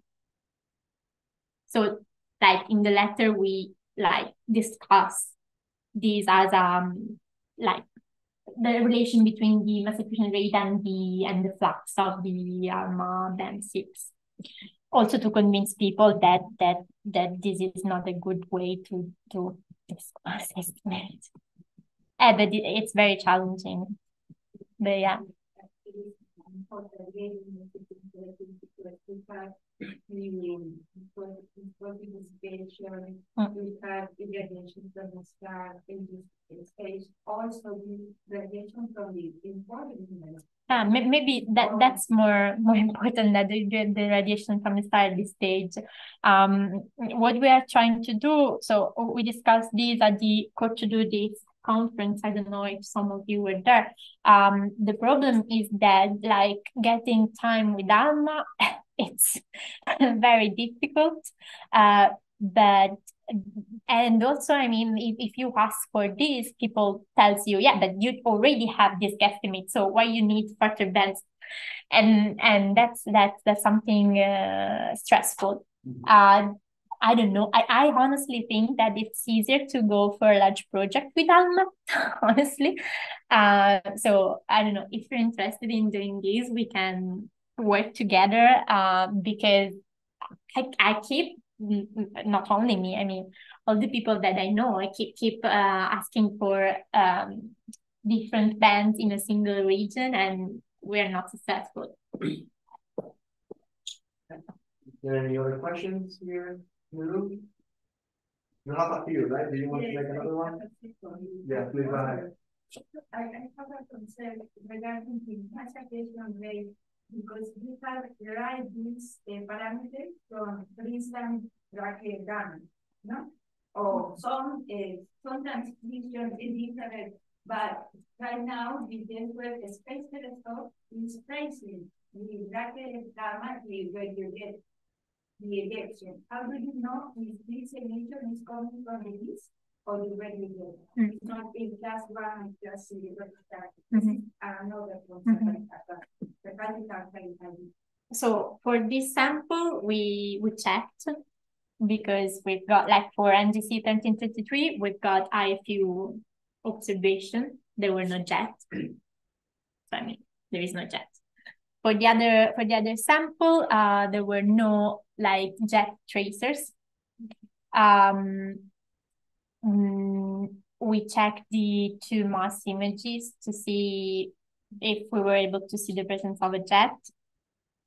So like in the letter, we like discuss these as um like the relation between the mass diffusion rate and the and the flux of the ALMA band six. Also to convince people that that that this is not a good way to to discuss estimate. Uh, but it, it's very challenging. But yeah. Mm. Yeah, maybe that that's more more important than the, the the radiation from the star at this stage. Um, what we are trying to do, so we discussed this at the Code to Do This conference. I don't know if some of you were there. Um, the problem is that like getting time with Alma it's very difficult. Uh, but and also, I mean, if, if you ask for this, people tells you, yeah, but you already have this guesstimate, so why you need further bands? And and that's that's that's something uh, stressful. Mm-hmm. Uh, I don't know. I, I honestly think that it's easier to go for a large project with Alma, honestly. Uh, so I don't know if you're interested in doing this, we can work together uh, because I, I keep not only me, I mean all the people that I know, I keep keep uh, asking for um, different bands in a single region, and we're not successful. there any other questions here in the room? You have a few, right? Do you want to make another one? Yeah, please go ahead. I, I have a concern regarding the classification rate because we have derived these uh, parameters from, instance, Brackett gamma, no? Or some uh, some transcription is different, but right now the network space telescope is tracing the Brackett gamma where you get the ejection. How do you know if this emission is coming from the or the regular? Mm -hmm. It's not in class one, just the regular. Mm -hmm. Another that. So for this sample, we we checked because we've got like for NGC 1333, we've got IFU observation. There were no jets. so I mean, there is no jet. For the other for the other sample, uh, there were no like jet tracers. Um, mm, we checked the 2MASS images to see if we were able to see the presence of a jet,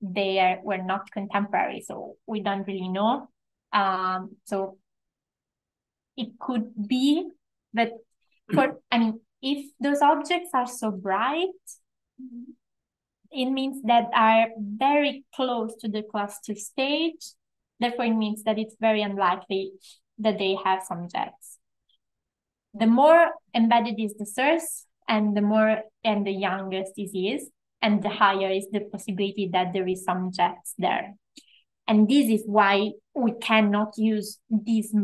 they are, were not contemporary, so we don't really know. Um, so it could be that for, I mean, if those objects are so bright, it means that are very close to the cluster stage. Therefore, it means that it's very unlikely that they have some jets. The more embedded is the source, and the more and the youngest it is, and the higher is the possibility that there is some jets there. And this is why we cannot use this,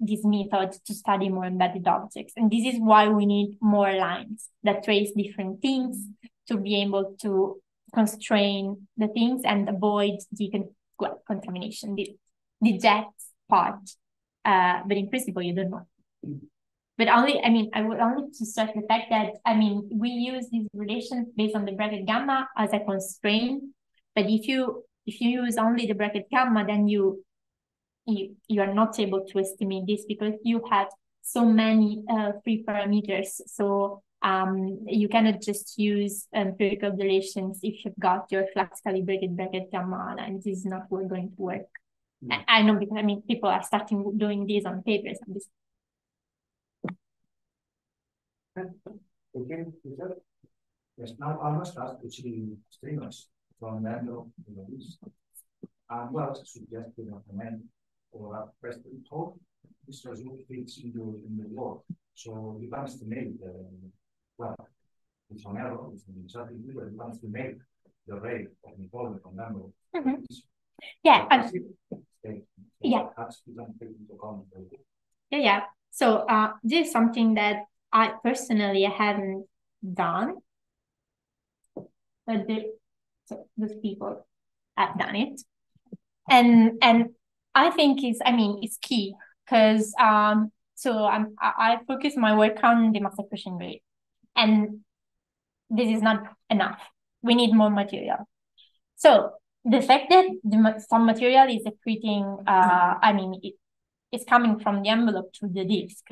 this method to study more embedded objects. And this is why we need more lines that trace different things to be able to constrain the things and avoid the well, contamination, the, the jet part. Uh, but in principle, you don't know. But only, I mean, I would only to stress the fact that, I mean, we use these relations based on the Brackett gamma as a constraint. But if you if you use only the Brackett gamma, then you you you are not able to estimate this because you have so many uh, free parameters. So um, you cannot just use empirical relations if you've got your flux calibrated Brackett gamma, and this is not going to work. Mm -hmm. I, I know because I mean people are starting doing this on papers and this Again, Yes, now I must ask the streamers from in the East. And well, suggested a command or a President talk. This was what fits into in the world. So you can estimate the well, it's on error, it's on but you can estimate the rate of involvement from Mando. Mm -hmm. Yeah. yeah. Yeah, yeah. So uh, this is something that I personally haven't done, but the, so those people have done it, and and I think it's I mean it's key because um so I'm I focus my work on the mass accretion rate, and this is not enough. We need more material. So the fact that the, some material is accreting, uh, I mean, it, it's coming from the envelope to the disk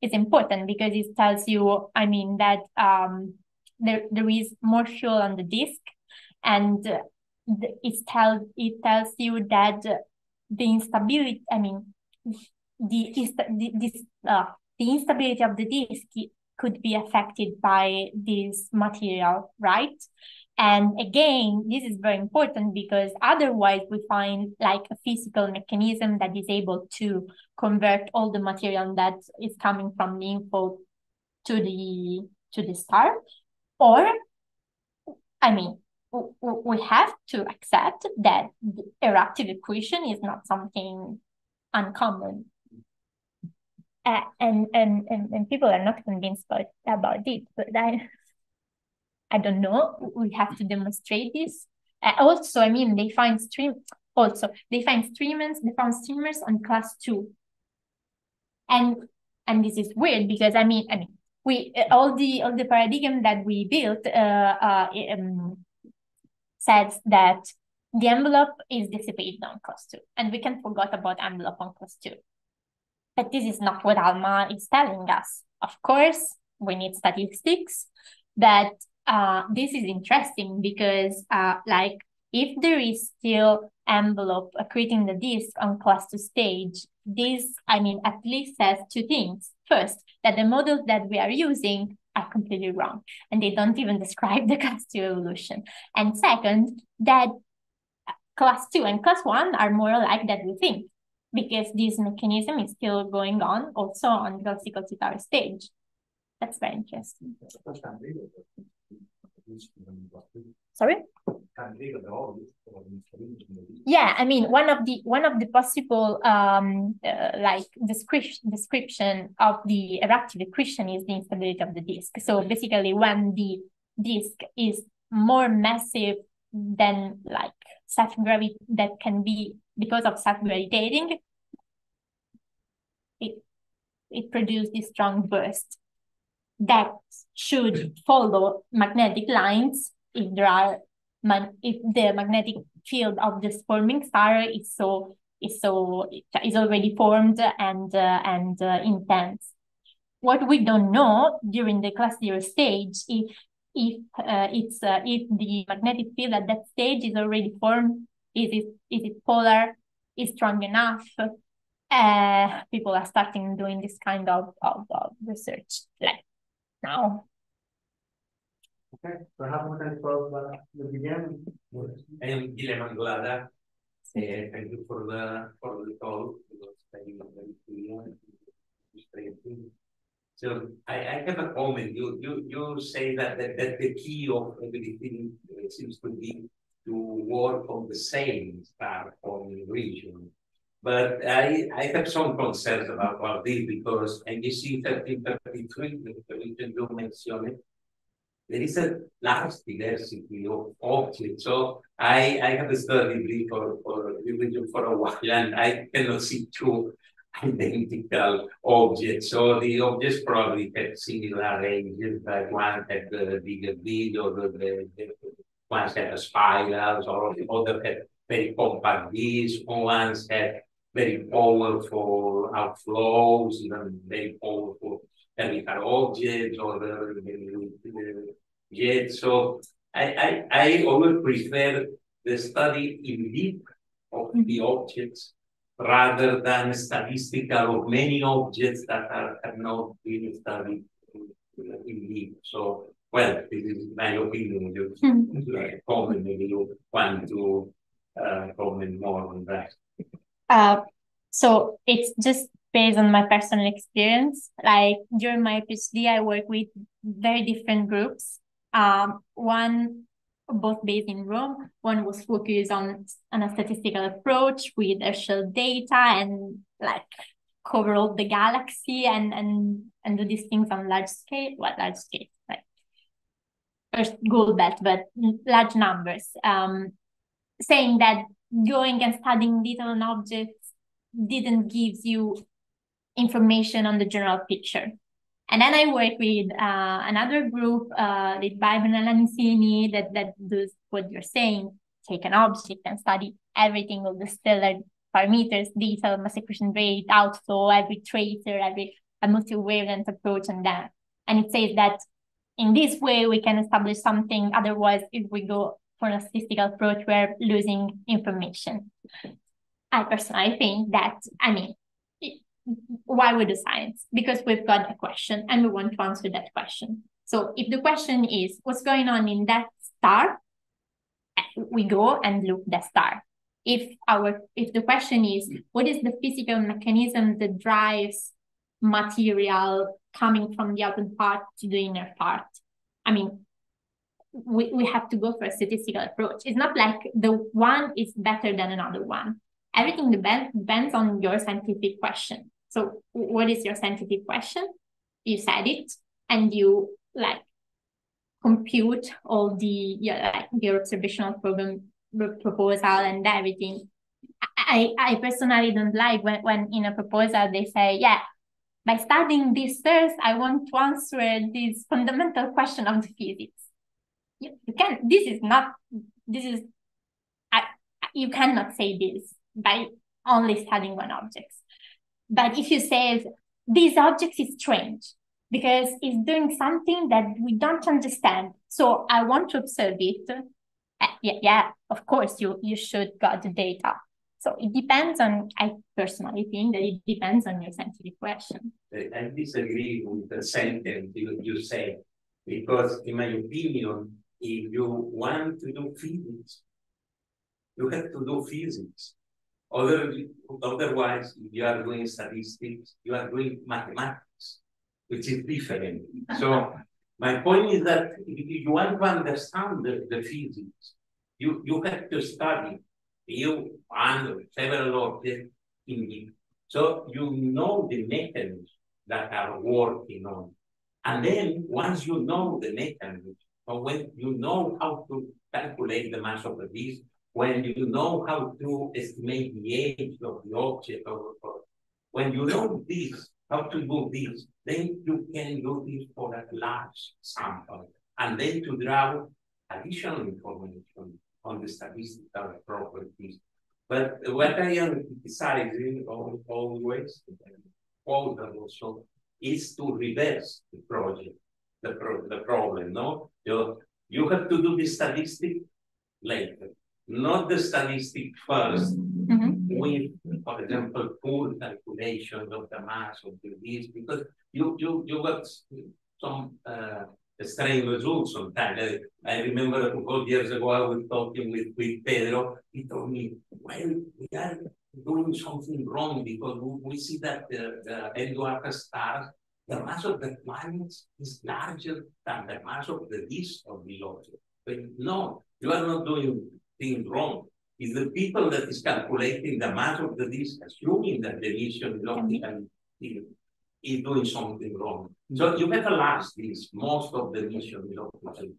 is important because it tells you, I mean, that um, there, there is more fuel on the disk and it tells it tells you that the instability, I mean, the, the, this, uh, the instability of the disk could be affected by this material, right? And again, this is very important because otherwise we find like a physical mechanism that is able to convert all the material that is coming from the info to the to the star. Or, I mean, we have to accept that the eruptive accretion is not something uncommon. Uh, and, and, and, and people are not convinced about, about it, but I, I don't know. We have to demonstrate this. Uh, also, I mean, they find stream, also, they find streamers, they found streamers on class two. And, and this is weird because I mean, I mean, we, all the, all the paradigm that we built, uh, uh, um, says that the envelope is dissipated on class two, and we can forget about envelope on class two. But this is not what ALMA is telling us. Of course, we need statistics, but uh, this is interesting because uh, like if there is still envelope accreting the disk on class two stage, this, I mean, at least says two things. First, that the models that we are using are completely wrong and they don't even describe the class 2 evolution. And second, that class 2 and class 1 are more alike than we think because this mechanism is still going on also on the classical T Tauri stage. That's very interesting. Sorry? Yeah, I mean one of the one of the possible um uh, like description description of the eruptive accretion is the instability of the disk. So basically, when the disk is more massive than like self gravity that can be because of self gravitating, it it produces this strong burst that should follow magnetic lines if there are man if the magnetic field of this forming star is so is so is already formed and uh, and uh, intense. What we don't know during the class zero stage if if uh, it's uh, if the magnetic field at that stage is already formed, is it is it polar, is strong enough? Uh, people are starting doing this kind of, of, of research like now. Okay, perhaps we can close the beginning. I am Guillermo Anglada. Uh, thank you for the for the call. It was very very clear. So I, I have a comment. You you you say that, that that the key of everything seems to be to work on the same star forming region. But I, I have some concerns about, about this because NGC 1333, the region you mentioned, there is a large diversity of objects. So I, I have studied for, for religion for a while and I cannot see two identical objects. So the objects probably have similar ranges, but one had the bigger bead or the, the, the ones had spirals or the other had very compact beads, ones had very powerful outflows, even very powerful chemical objects or the, the, the jet. So I, I, I always prefer the study in deep of the objects rather than statistical of many objects that are, have not been studied in deep. So, well, this is my opinion. You uh, comment, maybe you want to uh, comment more on that. Uh, so it's just based on my personal experience. Like during my PhD, I work with very different groups. Um, one both based in Rome. One was focused on, on a statistical approach with actual data and like cover all the galaxy and and and do these things on large scale. What large scale? Like first Gould Belt, but large numbers. Um, saying that going and studying little objects didn't give you information on the general picture. And then I work with uh, another group, uh, led by Brunella that, that does what you're saying, take an object and study everything of the stellar parameters, detail, mass accretion rate, outflow, every tracer, every a multi-wavelength approach and that. And it says that in this way, we can establish something. Otherwise, if we go for a statistical approach, we're losing information. I personally think that, I mean, why we do science? Because we've got a question and we want to answer that question. So if the question is what's going on in that star, we go and look the star. If our if the question is what is the physical mechanism that drives material coming from the outer part to the inner part? I mean, we, we have to go for a statistical approach. It's not like the one is better than another one. Everything depends, depends on your scientific question. So what is your scientific question? You said it and you like compute all the yeah, like your observational program proposal and everything. I, I personally don't like when, when in a proposal they say, yeah, by studying this first, I want to answer this fundamental question of the physics. You, you can this is not this is I, you cannot say this by only studying one object. But if you say this object is strange, because it's doing something that we don't understand. So I want to observe it. Uh, yeah, yeah, of course you you should got the data. So it depends on. I personally think that it depends on your scientific question. I disagree with the sentence you, you say because, in my opinion, if you want to do physics, you have to do physics. Other, otherwise, you are doing statistics, you are doing mathematics which is different. So my point is that if you want to understand the, the physics, you, you have to study you and several objects in it. So you know the mechanisms that are working on. And then once you know the mechanisms, or when you know how to calculate the mass of the disk, when you know how to estimate the age of the object, or, or when you know this, how to do this, then you can do this for a large sample and then to draw additional information on the statistical properties. But what I am emphasizing always, all that also, is to reverse the project, the, pro the problem, no? You, you have to do the statistic later, not the statistic 1st mm -hmm. with, for example, full calculation of the mass of the disk, because you you you got some uh, strange results sometimes. I, I remember a couple of years ago I was talking with, with Pedro. He told me, well, we are doing something wrong because we, we see that the, the M dwarf stars, the mass of the planets is larger than the mass of the disk of the object. But no, you are not doing things wrong. It's the people that is calculating the mass of the disk, assuming that the emission is optical is doing something wrong. So you better last this. Most of the emission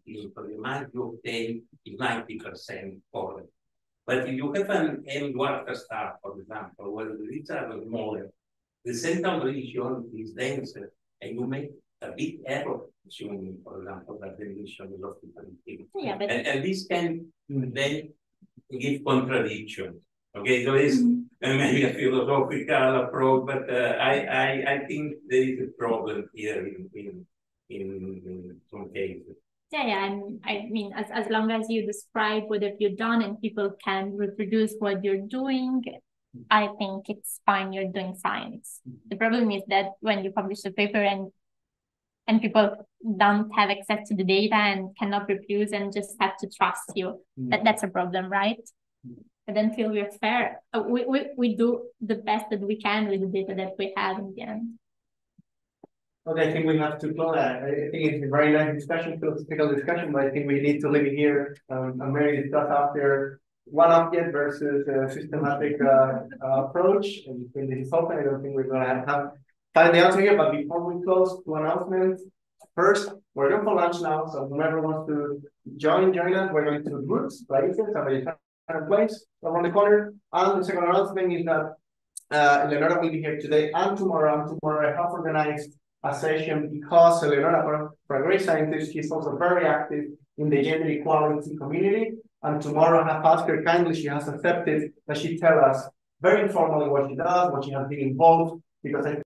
is but the might you obtain is 90% correct. But if you have an M dwarf star, for example, where the reads are smaller, the central region is denser, and you make a big error, assuming, for example, that the emission is optical. Yeah, but... and, and this can then give contradiction. Okay, so it's mm -hmm. maybe a philosophical approach, but uh, I, I I think there is a problem here in in in, in some cases. Yeah, yeah, and I mean, as, as long as you describe what have you done and people can reproduce what you're doing, I think it's fine. You're doing science. The problem is that when you publish a paper and and people don't have access to the data and cannot reproduce and just have to trust you, that that's a problem, right? I don't feel we're fair. Uh, we, we, we do the best that we can with the data that we have in the end. Okay, I think we have to close that. I think it's a very nice discussion, philosophical discussion, but I think we need to leave it here. Um, I'm very discuss after one object versus a systematic uh, uh, approach. And think this is something I don't think we're going to have find the answer here. But before we close, two announcements. First, we're going for lunch now, so whoever wants to join, join us. We're going to groups, places, and place around the corner. And the second announcement is that uh, Eleonora will be here today and tomorrow. And tomorrow I have organized a session because Eleonora, for a great scientist, she's also very active in the gender equality community. And tomorrow I have asked her kindly, she has accepted that she tell us very informally what she does, what she has been involved, because I